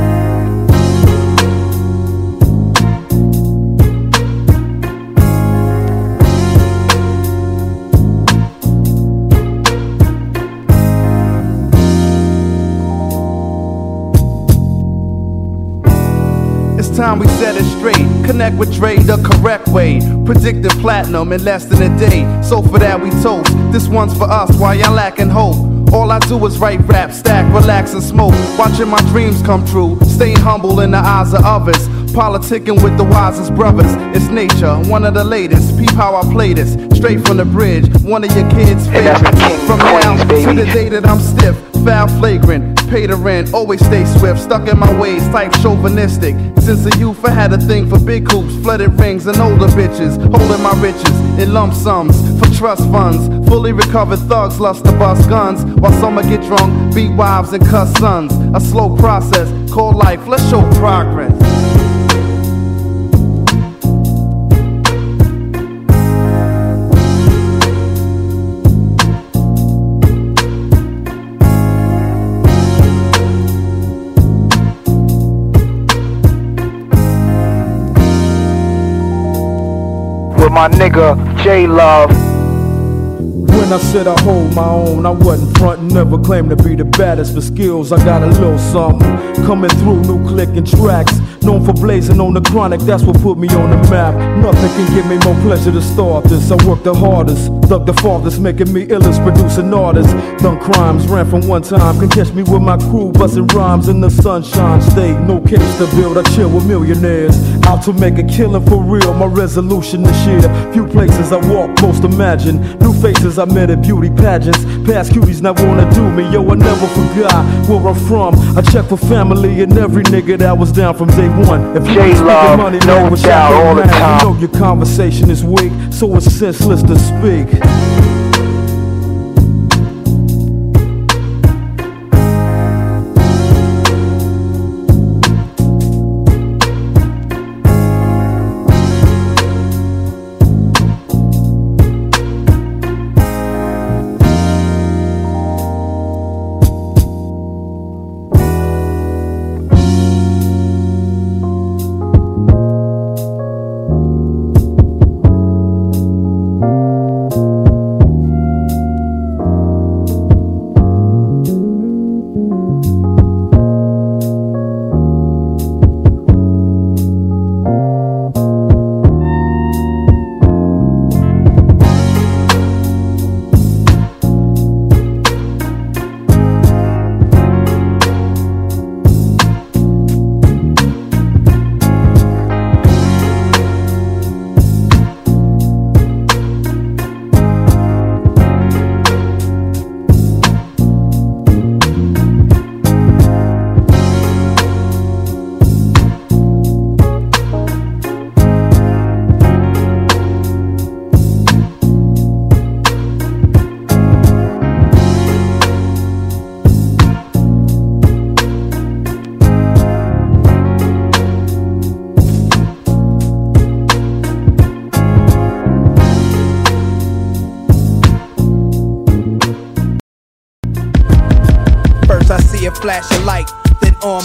Time we set it straight. Connect with Dre the correct way. Predicted platinum in less than a day. So for that we toast. This one's for us while y'all lacking hope. All I do is write rap, stack, relax, and smoke. Watching my dreams come true. Staying humble in the eyes of others. Politicking with the wisest brothers. It's nature, one of the latest. Peep how I play this. Straight from the bridge. One of your kids' favorite. From now to the day that I'm stiff. Foul flagrant. Pay the rent, always stay swift. Stuck in my ways, type chauvinistic. Since a youth, I had a thing for big hoops, flooded rings, and older bitches. Holding my riches in lump sums for trust funds. Fully recovered thugs lust to bust guns. While some get drunk, beat wives, and cuss sons. A slow process called life. Let's show progress. My nigga J Love. When I said I hold my own, I wasn't frontin', never claimed to be the baddest for skills. I got a little something coming through, new clicking tracks. Known for blazing on the chronic, that's what put me on the map. Nothing can give me more pleasure to start this. I work the hardest, thug the farthest, making me illest, producing artists. Done crimes, ran from one time, can catch me with my crew, busting rhymes in the sunshine state. No case to build, I chill with millionaires. Out to make a killing for real, my resolution this year. Few places I walk, most imagine. New faces I met at beauty pageants. Past cuties now wanna do me, yo, I never forgot where I'm from. I check for family and every nigga that was down from day one. If you ain't speaking money, no doubt, all the time. You know your conversation is weak, so it's senseless to speak.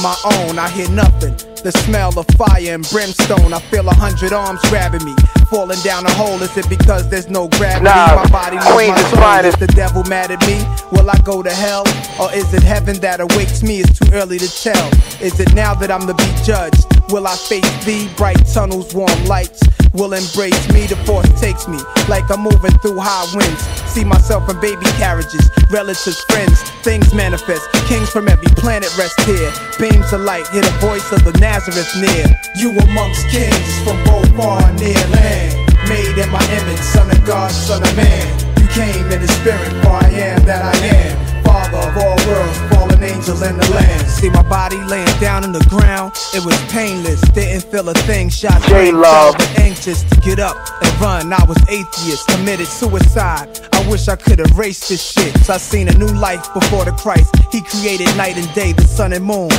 On my own I hear nothing. The smell of fire and brimstone. I feel a hundred arms grabbing me, falling down a hole. Is it because there's no gravity? Nah, my body knows my is soul. Is the devil mad at me? Will I go to hell, or is it heaven that awakes me? It's too early to tell. Is it now that I'm to be judged? Will I face thee? Bright tunnels, warm lights will embrace me. The force takes me like I'm moving through high winds. See myself in baby carriages, relatives, friends, things manifest. Kings from every planet rest here. Beams of light, hear the voice of the Nazareth near. You amongst kings from both far and near land. Made in my image, son of God, son of man. You came in the spirit, for I am that I am. Father of all worlds, fallen angel in the land. See my body laying down on the ground, it was painless. Didn't feel a thing, shot J-Love. anxious to get up and run. I was atheist, committed suicide. I wish I could erase this shit. So I seen a new life before the Christ. He created night and day, the sun and moon.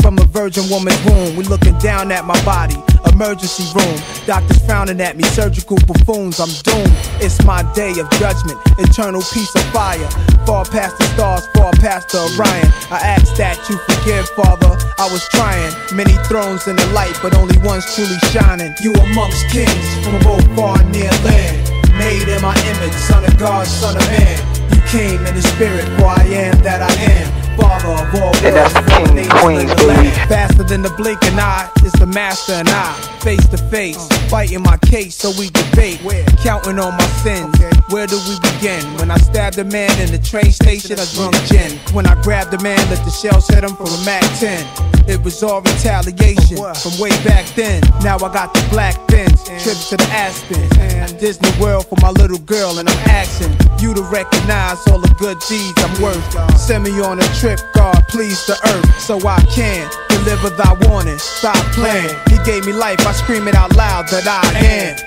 From a virgin woman's womb, we looking down at my body. Emergency room, doctors frowning at me, surgical buffoons. I'm doomed. It's my day of judgment, eternal peace of fire. Far past the stars, far past the Orion. I ask that you forgive, Father. I was trying, many thrones in the light, but only one's truly shining. You amongst kings from both far and near land. Made in my image, son of God, son of man. You came in the spirit, for I am that I am. Father of all worlds, And that's the king, queens, baby. Faster than the blink and eye, it's the master and I. Face to face, fighting my case so we debate. Counting on my sins, where do we begin? When I stabbed a man in the train station, I drunk gin. When I grabbed a man, let the shells hit him from a Mac 10. It was all retaliation from way back then. Now I got the black bins, trips to the Aspen, and Disney World for my little girl, and I'm asking you to recognize all the good deeds I'm worth. Send me on a trip, God, please the earth, so I can deliver thy warning. Stop playing. He gave me life, I scream it out loud that I am.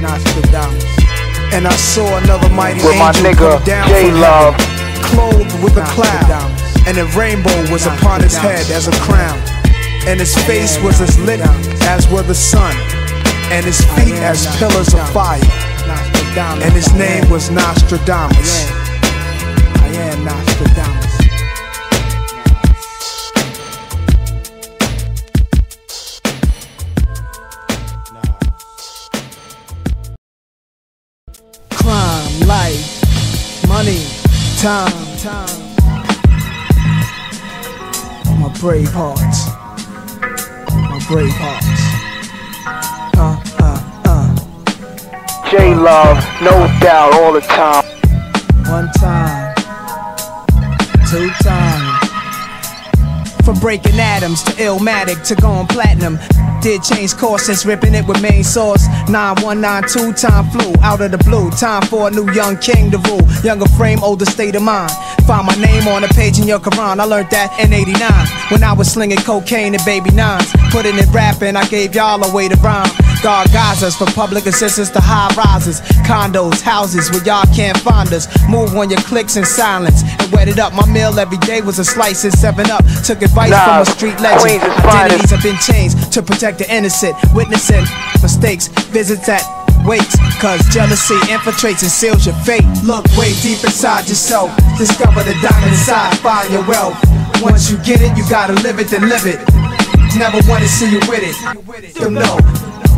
Nostradamus. And I saw another mighty With my angel nigga, come down J from Love. heaven, clothed with a cloud, and a rainbow was upon his head as a crown, and his face was as lit as were the sun, and his feet as pillars of fire, and his name was Nostradamus. Am Nostradamus. Crime, life, money, time, time. My brave hearts. My brave hearts. Uh, uh, uh. J Love, no doubt, all the time. One time. Two times. From breaking atoms to Illmatic to going platinum. Did change course since ripping it with main source. 9192 time flew out of the blue. Time for a new young king to rule. Younger frame, older state of mind. Find my name on a page in your Quran. I learned that in 89 when I was slinging cocaine and baby nines. Putting it rapping, I gave y'all a way to rhyme. Guides us from public assistance to high rises, condos, houses where y'all can't find us. Move on your clicks in silence and wet it up. My meal every day was a slice and seven up. Took advice Nah, from a street legend. Identities have been changed to protect the innocent, witnessing mistakes, visits at waits, cause jealousy infiltrates and seals your fate. Look way deep inside yourself, discover the diamond inside, find your wealth. Once you get it, you gotta live it, then live it. Never wanna see you with it. You know,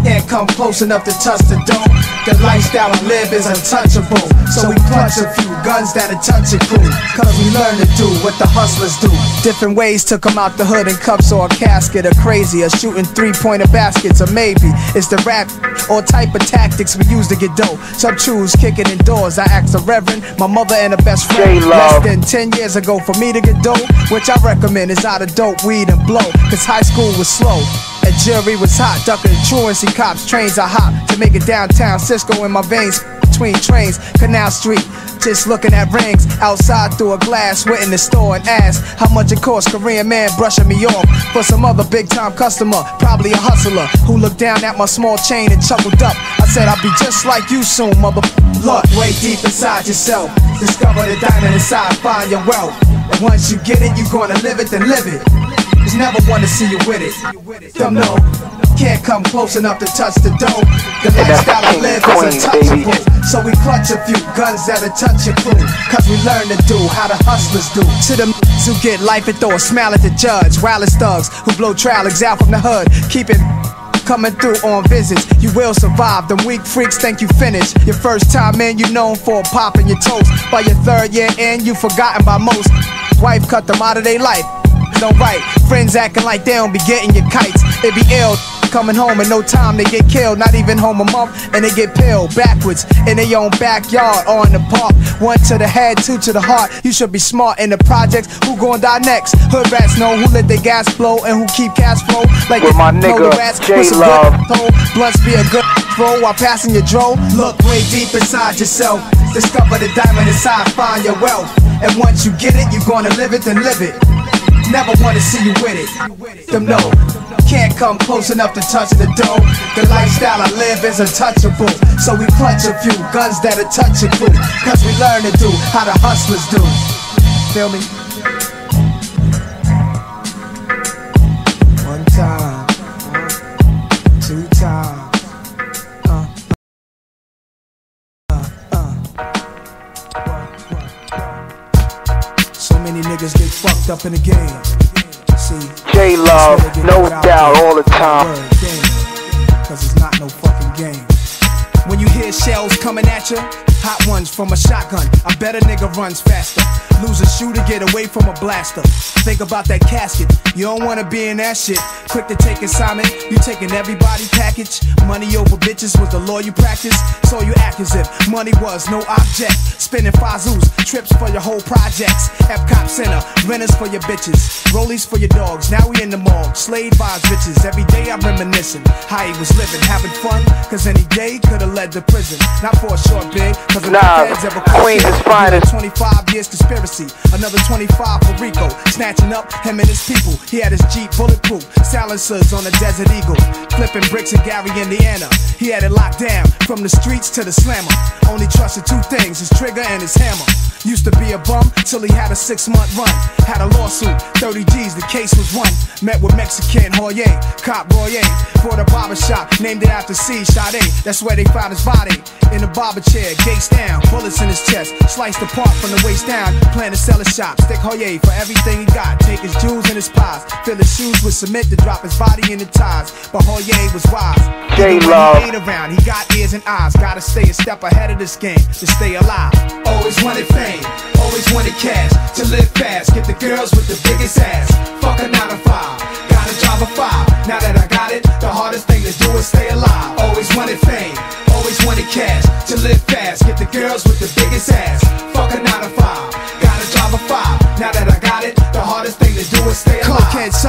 can't come close enough to touch the dome. The lifestyle I live is untouchable. So we clutch a few guns that'll touch a crew. Cause we learn to do what the hustlers do. Different ways to come out the hood in cups or a casket or crazy. Or shooting three pointer baskets or maybe it's the rap or type of tactics we use to get dope. Some choose kicking indoors. I asked a reverend, my mother and a best friend. Less than 10 years ago for me to get dope, which I recommend is out of dope, weed, and blow. Cause high school was slow. And jury was hot, ducking truancy cops, trains I hop to make it downtown. Cisco in my veins, between trains, Canal Street. Just looking at rings outside through a glass, went in the store and asked how much it cost. Korean man brushing me off for some other big time customer, probably a hustler who looked down at my small chain and chuckled up. I said I'll be just like you soon, mother. Look way deep inside yourself, discover the diamond inside, find your wealth. And once you get it, you're gonna live it, then live it. Just never wanna see you with it. Don't know. Can't come close enough to touch the dough. The lifestyle I live is untouchable. So we clutch a few guns that'll touch your crew. Cause we learn to do how the hustlers do. To them who get life and throw a smile at the judge. Wireless thugs who blow trial out from the hood. Keep it coming through on visits. You will survive. Them weak freaks think you finished. Your first time in, you known for popping your toast. By your third year in, you forgotten by most. Wife cut them out of their life. Don't right. Friends acting like they don't be getting your kites. It be ill. Coming home in no time they get killed, not even home a month, and they get peeled backwards in their own backyard or in the park. One to the head, two to the heart. You should be smart in the projects. Who gon' die next? Hood rats know who let their gas flow and who keep cash flow. Like With my you nigga, the rats J Love. blunts be a good throw while passing your drone? Look way deep inside yourself. Discover the diamond inside, find your wealth. And once you get it, you're gonna live it, then live it. Never wanna see you with it. Them no. Can't come close enough to touch the dough. The lifestyle I live is untouchable. So we clutch a few guns that are touch a crew. Cause we learn to do how the hustlers do. Feel me? One time, two times. Fucked up in the game. See, J Love, no doubt, all the time. Cause it's not no fucking game. When you hear shells coming at you, hot ones from a shotgun, I bet a nigga runs faster. Lose a shooter, get away from a blaster. Think about that casket, you don't wanna be in that shit. Quick to take assignment, you taking everybody package. Money over bitches was the law you practice. So you act as if money was no object. Spinning fazoos, trips for your whole projects. Epcot Center, renters for your bitches. Rollies for your dogs, now we in the mall. By his bitches, every day I'm reminiscing. How he was living, having fun, cause any day could've led to prison. Not for a short bit, cause Nah, the feds ever caught Queens is finest. 25 years conspiracy, another 25 for Rico. Snatching up him and his people. He had his Jeep bulletproof, silencers on a Desert Eagle. Flipping bricks in Gary, Indiana. He had it locked down from the streets to the slammer. Only trusted two things his trigger and his hammer. Used to be a bum till he had a six month run. Had a lawsuit, 30 G's, the case was won. Met with Mexican Hoyer, cop Royer. Bought a barber shop, named it after C. Sade. That's where they found his body. In a barber chair, gates down, bullets in his chest. Sliced apart from the waist down. Plan to sell a shop, stick Hoyer for everything he got. Take his jewels and his pies. Fill his shoes with cement to drop his body in the ties. But Hoyer was wise. J Love. He around, he got ears and eyes. Gotta stay a step ahead of this game to stay alive. Always wanted fame, always wanted cash. To live fast, get the girls with the biggest ass. Fuck a 9 to 5, gotta drive a 5. Now that I got it, the hardest thing to do is stay alive.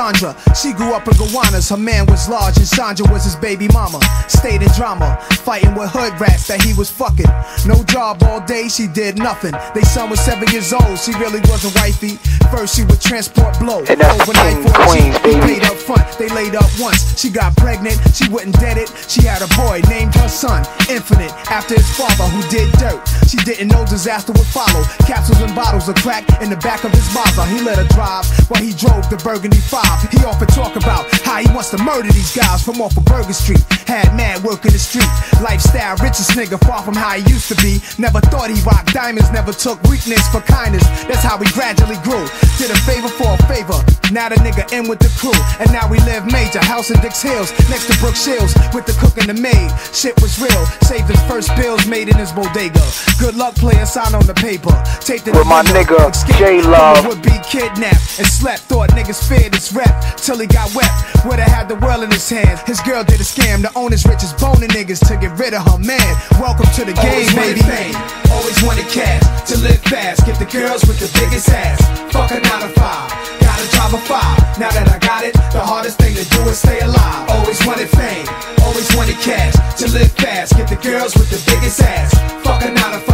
Sandra, she grew up in Gowanus. Her man was large and Sandra was his baby mama. Stayed in drama, fighting with hood rats that he was fucking. No job all day, she did nothing. They son was seven years old, she really wasn't wifey. First she would transport blow. And that's Overnight King for Queens, cheap. Baby. paid up front, they laid up once. She got pregnant, she wouldn't dead it. She had a boy, named her son Infinite, after his father who did dirt. She didn't know disaster would follow. Capsules and bottles of crack in the back of his Mazda. He let her drive while he drove the Burgundy 5. He often talk about how he wants to murder these guys from off of Burger Street. Had mad work in the street. Lifestyle, richest nigga, far from how he used to be. Never thought he rocked diamonds, never took weakness for kindness. That's how he gradually grew. Did a favor for a favor. Now the nigga in with the crew. And now we live major. House in Dix Hills, next to Brooke Shields, with the cook and the maid. Shit was real. Saved his first bills made in his bodega. Good luck, player, sign on the paper. Take the With my nigga, J Love. Would be kidnapped and slept. Thought niggas feared his till he got wet. Would've had the world in his hands. His girl did a scam. The owner's rich is boning niggas to get rid of her man. Welcome to the game, Always wanted baby. fame, always wanted cash to live fast. Get the girls with the biggest ass. Fuck a 9 to 5, gotta drive a 5. Now that I got it, the hardest thing to do is stay alive. Always wanted fame, always wanted cash to live fast. Get the girls with the biggest ass. Fuck a 9 to 5,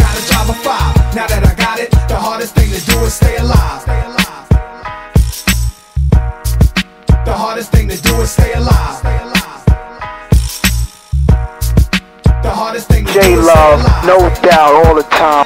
gotta drive a 5. Now that I got it, the hardest thing to do is stay alive. The hardest thing to do is stay alive. The hardest thing to do J is stay Love, alive. no doubt, all the time.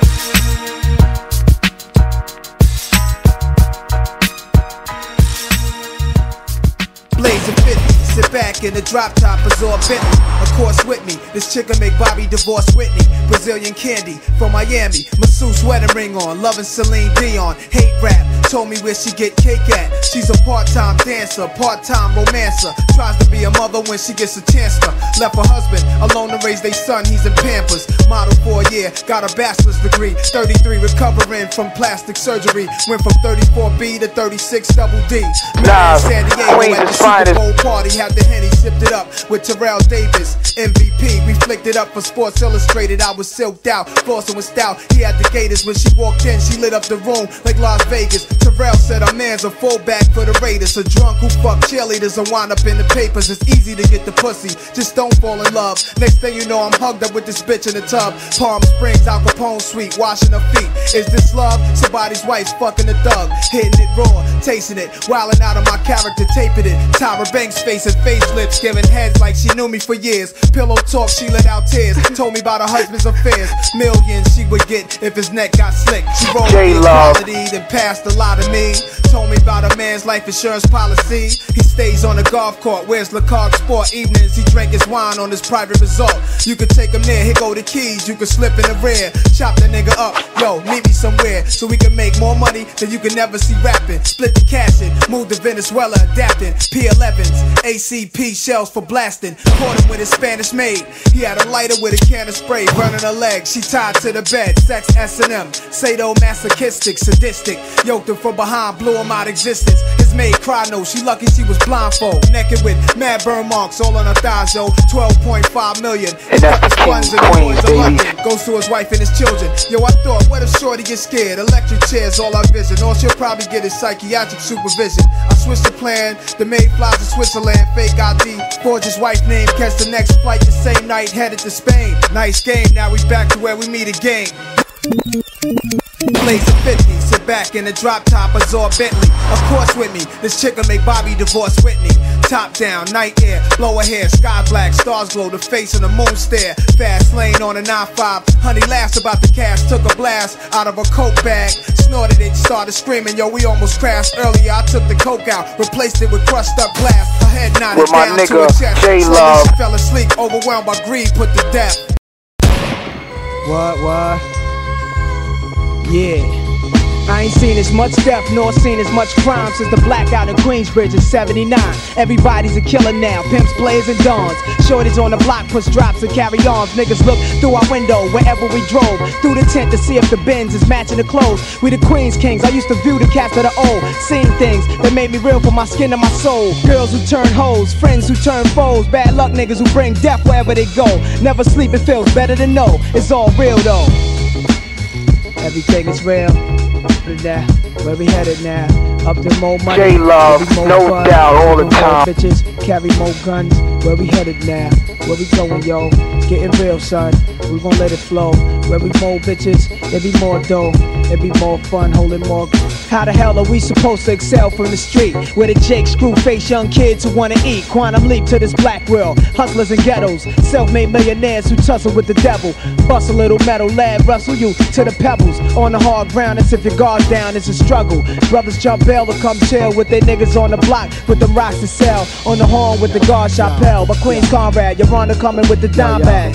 Blazing 50, sit back in the drop top, absorb Bentley. Of course, with me, this chicken make Bobby divorce Whitney. Brazilian candy from Miami, masseuse wedding ring on, loving Celine Dion. Hate rap, told me where she get cake at. She's a part-time dancer, part-time romancer. Tries to be a mother when she gets a chance to. Left her husband alone to raise their son, he's in Pampers. Model for a year, got a bachelor's degree. 33 recovering from plastic surgery. Went from 34B to 36 double D. Nah, San Diego Queens at the Super. Bowl party, had the Henny sipped it up with Terrell Davis, MVP. We flicked it up for Sports Illustrated. I was silked out, flossing with stout. He had the gators when she walked in. She lit up the room like Las Vegas. Terrell said our man's a fullback for the Raiders. A drunk who fuck cheerleaders and wind up in the papers. It's easy to get the pussy, just don't fall in love. Next thing you know, I'm hugged up with this bitch in the tub. Palm Springs, Al Capone suite, washing her feet. Is this love? Somebody's wife's fucking a thug. Hitting it raw, tasting it, wilding out of my character, taping it. Tyra Banks facing facelifts, giving heads like she knew me for years. Pillow talk, she let out tears. Told me about her husband's affairs. Millions she would get if his neck got slick. She rolled J with Love. quality, then passed a lot of me. Told me about a man's life insurance policy. He stays on the golf court, wears Le Coq Sportif evenings. He drank his wine on his private resort. You could take him there, here go the keys. You could slip in the rear, chop the nigga up. Yo, meet me somewhere so we can make more money than you can never see rapping. Split the cash in, move to Venezuela, adapting. P11s, ACP shells for blasting. Caught him with his Spanish maid. He had a lighter with a can of spray, burning her leg. She tied to the bed, sex S&M. Sadomasochistic, sadistic. Yoked him from behind, blew him out of existence. His maid cried no, she lucky she was blindfold. Naked with mad burn marks all on her thighs, yo. 12.5 million. And that's the king Funds of and Queens, boys of baby. Goes to his wife and his children. Yo, I thought, what if Shorty gets scared? Electric chairs, all our vision. All she'll probably get is psychiatric supervision. I switched the plan. The maid flies to Switzerland, fake ID. Forge his wife name, catch the next flight the same night, headed to Spain. Nice game, now we back to where we meet again. Blaze a 50, sit back in the drop top, absorb Bentley. Of course, with me, this chick'll make Bobby divorce Whitney. Top down, night air, blow her hair, sky black, stars glow, the face on the moon stare. Fast lane on a 9-5. Honey laughs about the cash, took a blast out of a coke bag. Snorted it, started screaming, yo, we almost crashed earlier. I took the coke out, replaced it with crushed up glass. Her head nodded With my down to nigga, her chest. J-Love. She fell asleep, overwhelmed by greed, put to death. What, what? Yeah. I ain't seen as much death nor seen as much crime since the blackout in Queensbridge in 79. Everybody's a killer now, pimps, players, and dons. Shorties on the block push drops and carry arms. Niggas look through our window wherever we drove. Through the tent to see if the Benz is matching the clothes. We the Queens Kings. I used to view the cats of the old. Seen things that made me real for my skin and my soul. Girls who turn hoes, friends who turn foes. Bad luck niggas who bring death wherever they go. Never sleep, it feels better to know. It's all real though. Everything is real. That, where we headed now? Up to more money. J Love, no fun, doubt, all the time. Bitches carry more guns. Where we headed now? Where we going, yo? It's getting real, son. We gon' let it flow. Where we more bitches, it be more dough. It be more fun, holding more. How the hell are we supposed to excel from the street? Where the Jake screw face young kids who wanna eat. Quantum leap to this black world. Hustlers and ghettos. Self made millionaires who tussle with the devil. Bust a little metal lad, rustle you to the pebbles. On the hard ground, as if your guard down, it's a struggle. Brothers jump bail to come chill with their niggas on the block with them rocks to sell. On the horn with the guard Chappelle. But Queen's Conrad, your Rhonda coming with the dime bag.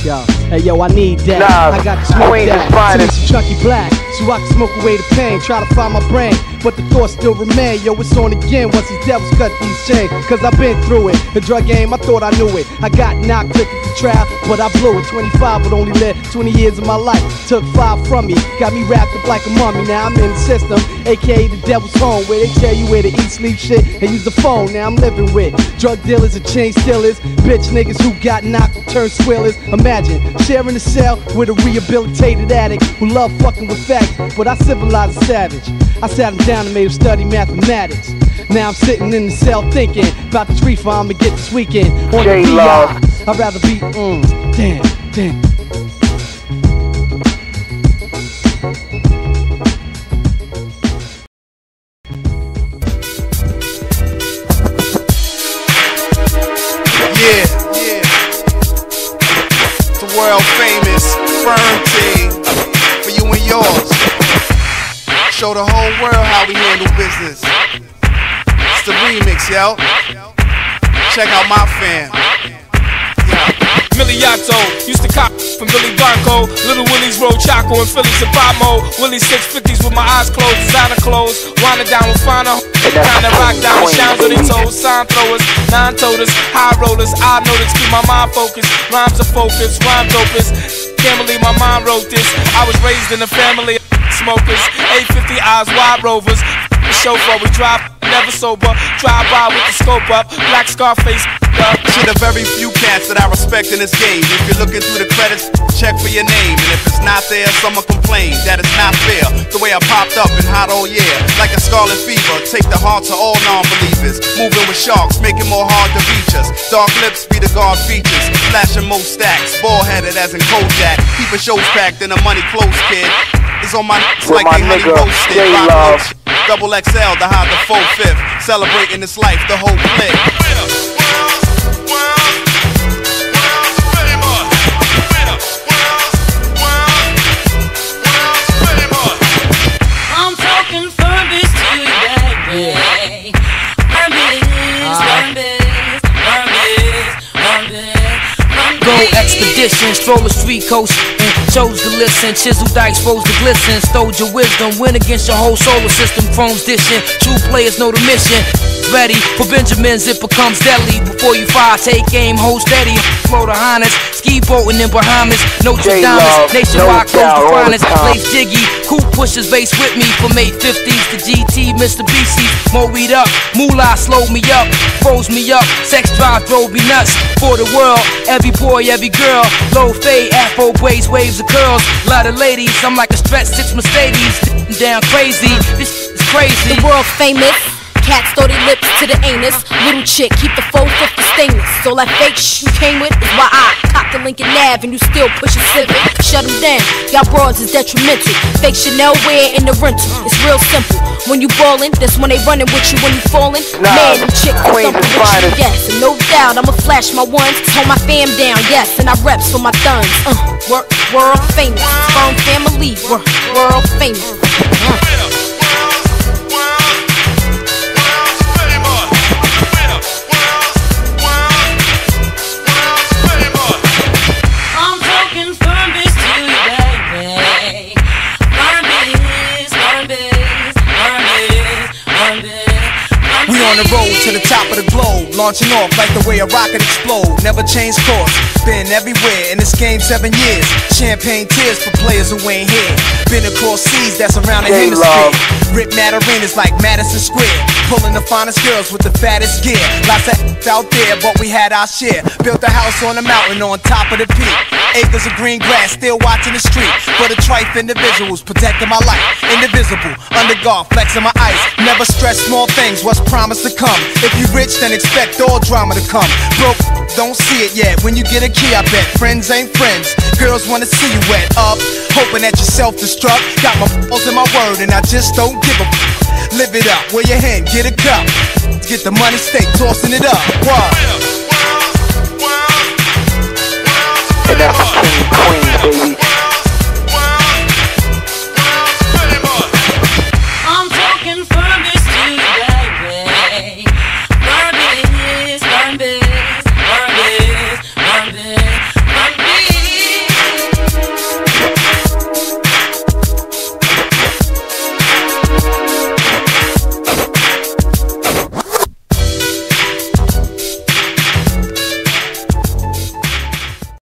Hey yo, I need that. Nah, I got the smoke Queens that. is finest. Send me some Chucky Black, so I can smoke away the pain. Try to find my brain, but the thoughts still remain. Yo, it's on again once these devils cut these chains. Cause I've been through it. The drug game, I thought I knew it. I got knocked quick at the trial, but I blew it. 25 but only lived 20 years of my life. Took five from me, got me wrapped up like a mummy. Now I'm in the system, aka the devil's home, where they tell you where to eat, sleep, shit, and use the phone. Now I'm living with drug dealers and chain stealers, bitch niggas who got knocked turned swillers. Imagine sharing a cell with a rehabilitated addict who love fucking with facts, but I civilized a savage. I sat him down and made him study mathematics. Now I'm sitting in the cell thinking about the reefer I'ma get this weekend on J the Love. VI. I'd rather be, mm, damn, damn. And Philly Sabamo. Willie 650s with my eyes closed, designer clothes. Winding down with finer. Kind of rock down with showers on their toes. Sign throwers, nine toters, high rollers. I know to keep my mind focused. Rhymes are focused, rhymes opus. Can't believe my mom wrote this. I was raised in a family of smokers. 850 eyes, wide rovers. The chauffeur, we drive never sober. Drive by with the scope up, black Scarface. Up. To the very few cats that I respect in this game. If you're looking through the credits, check for your name. And if it's not there, someone complain that it's not fair. The way I popped up and hot all year, like a scarlet fever. Take the heart to all non-believers. Moving with sharks, making more hard to reach us. Dark lips be the guard features. Flashing most stacks, ball headed as in Kojak. Keeping shows packed in a money close, kid. It's on my it's like my they honey roasted. Double XL to hide the full Celebrating this life, the whole clique. Expedition, stroll the street coast and chose to listen. Chisel dikes froze to glisten, stole your wisdom, win against your whole solar system. Chrome's dishing, true players know the mission. Ready for Benjamins, it becomes deadly. Before you fire, take aim, hold steady. Flow the Highness, ski boating in Bahamas. J-Love, Dame's, nationwide no to the finest. Place Jiggy, cool pushes bass with me from 850s to GT, Mr. BC. More weed up, moolah slowed me up, froze me up. Sex drive drove me nuts for the world. Every boy, every girl, low fade, afro waves, waves of curls. Lot of ladies, I'm like a stretch six Mercedes, down crazy. This is crazy. The world famous. Cats throw their lips to the anus. Little chick, keep the 450 stainless. So that fake sh you came with is why I cop the Lincoln Nav and you still push a Civic. Shut them down, y'all broads is detrimental. Fake Chanel wear in the rental. It's real simple. When you ballin', that's when they running with you. When you fallin', Nah, man, them chicks Queens is. Yes, and no doubt I'ma flash my ones, hold my fam down. Yes, and I reps for my thuns. Uh, wor- world famous, firm family, wor- world famous. Uh. On the road to the top of the globe, launching off like the way a rocket explode. Never change course, been everywhere in this game seven years. Champagne tears for players who ain't here. Been across seas that's around the hemisphere. Rip mad arenas like Madison Square. Pulling the finest girls with the fattest gear. Lots of out there, but we had our share. Built a house on a mountain on top of the peak. Acres of green grass, still watching the street. For the trife individuals, protecting my life. Indivisible, under guard, flexing my ice. Never stress small things, what's promised to come. If you rich, then expect all drama to come. Broke, don't see it yet. When you get a key, I bet friends ain't friends. Girls wanna see you wet up, hoping that you self-destruct. Got my balls in my word, and I just don't give a. f- Live it up, wear your hand, get a cup. Get the money, stay tossing it up. What? And that's the king, queens, baby.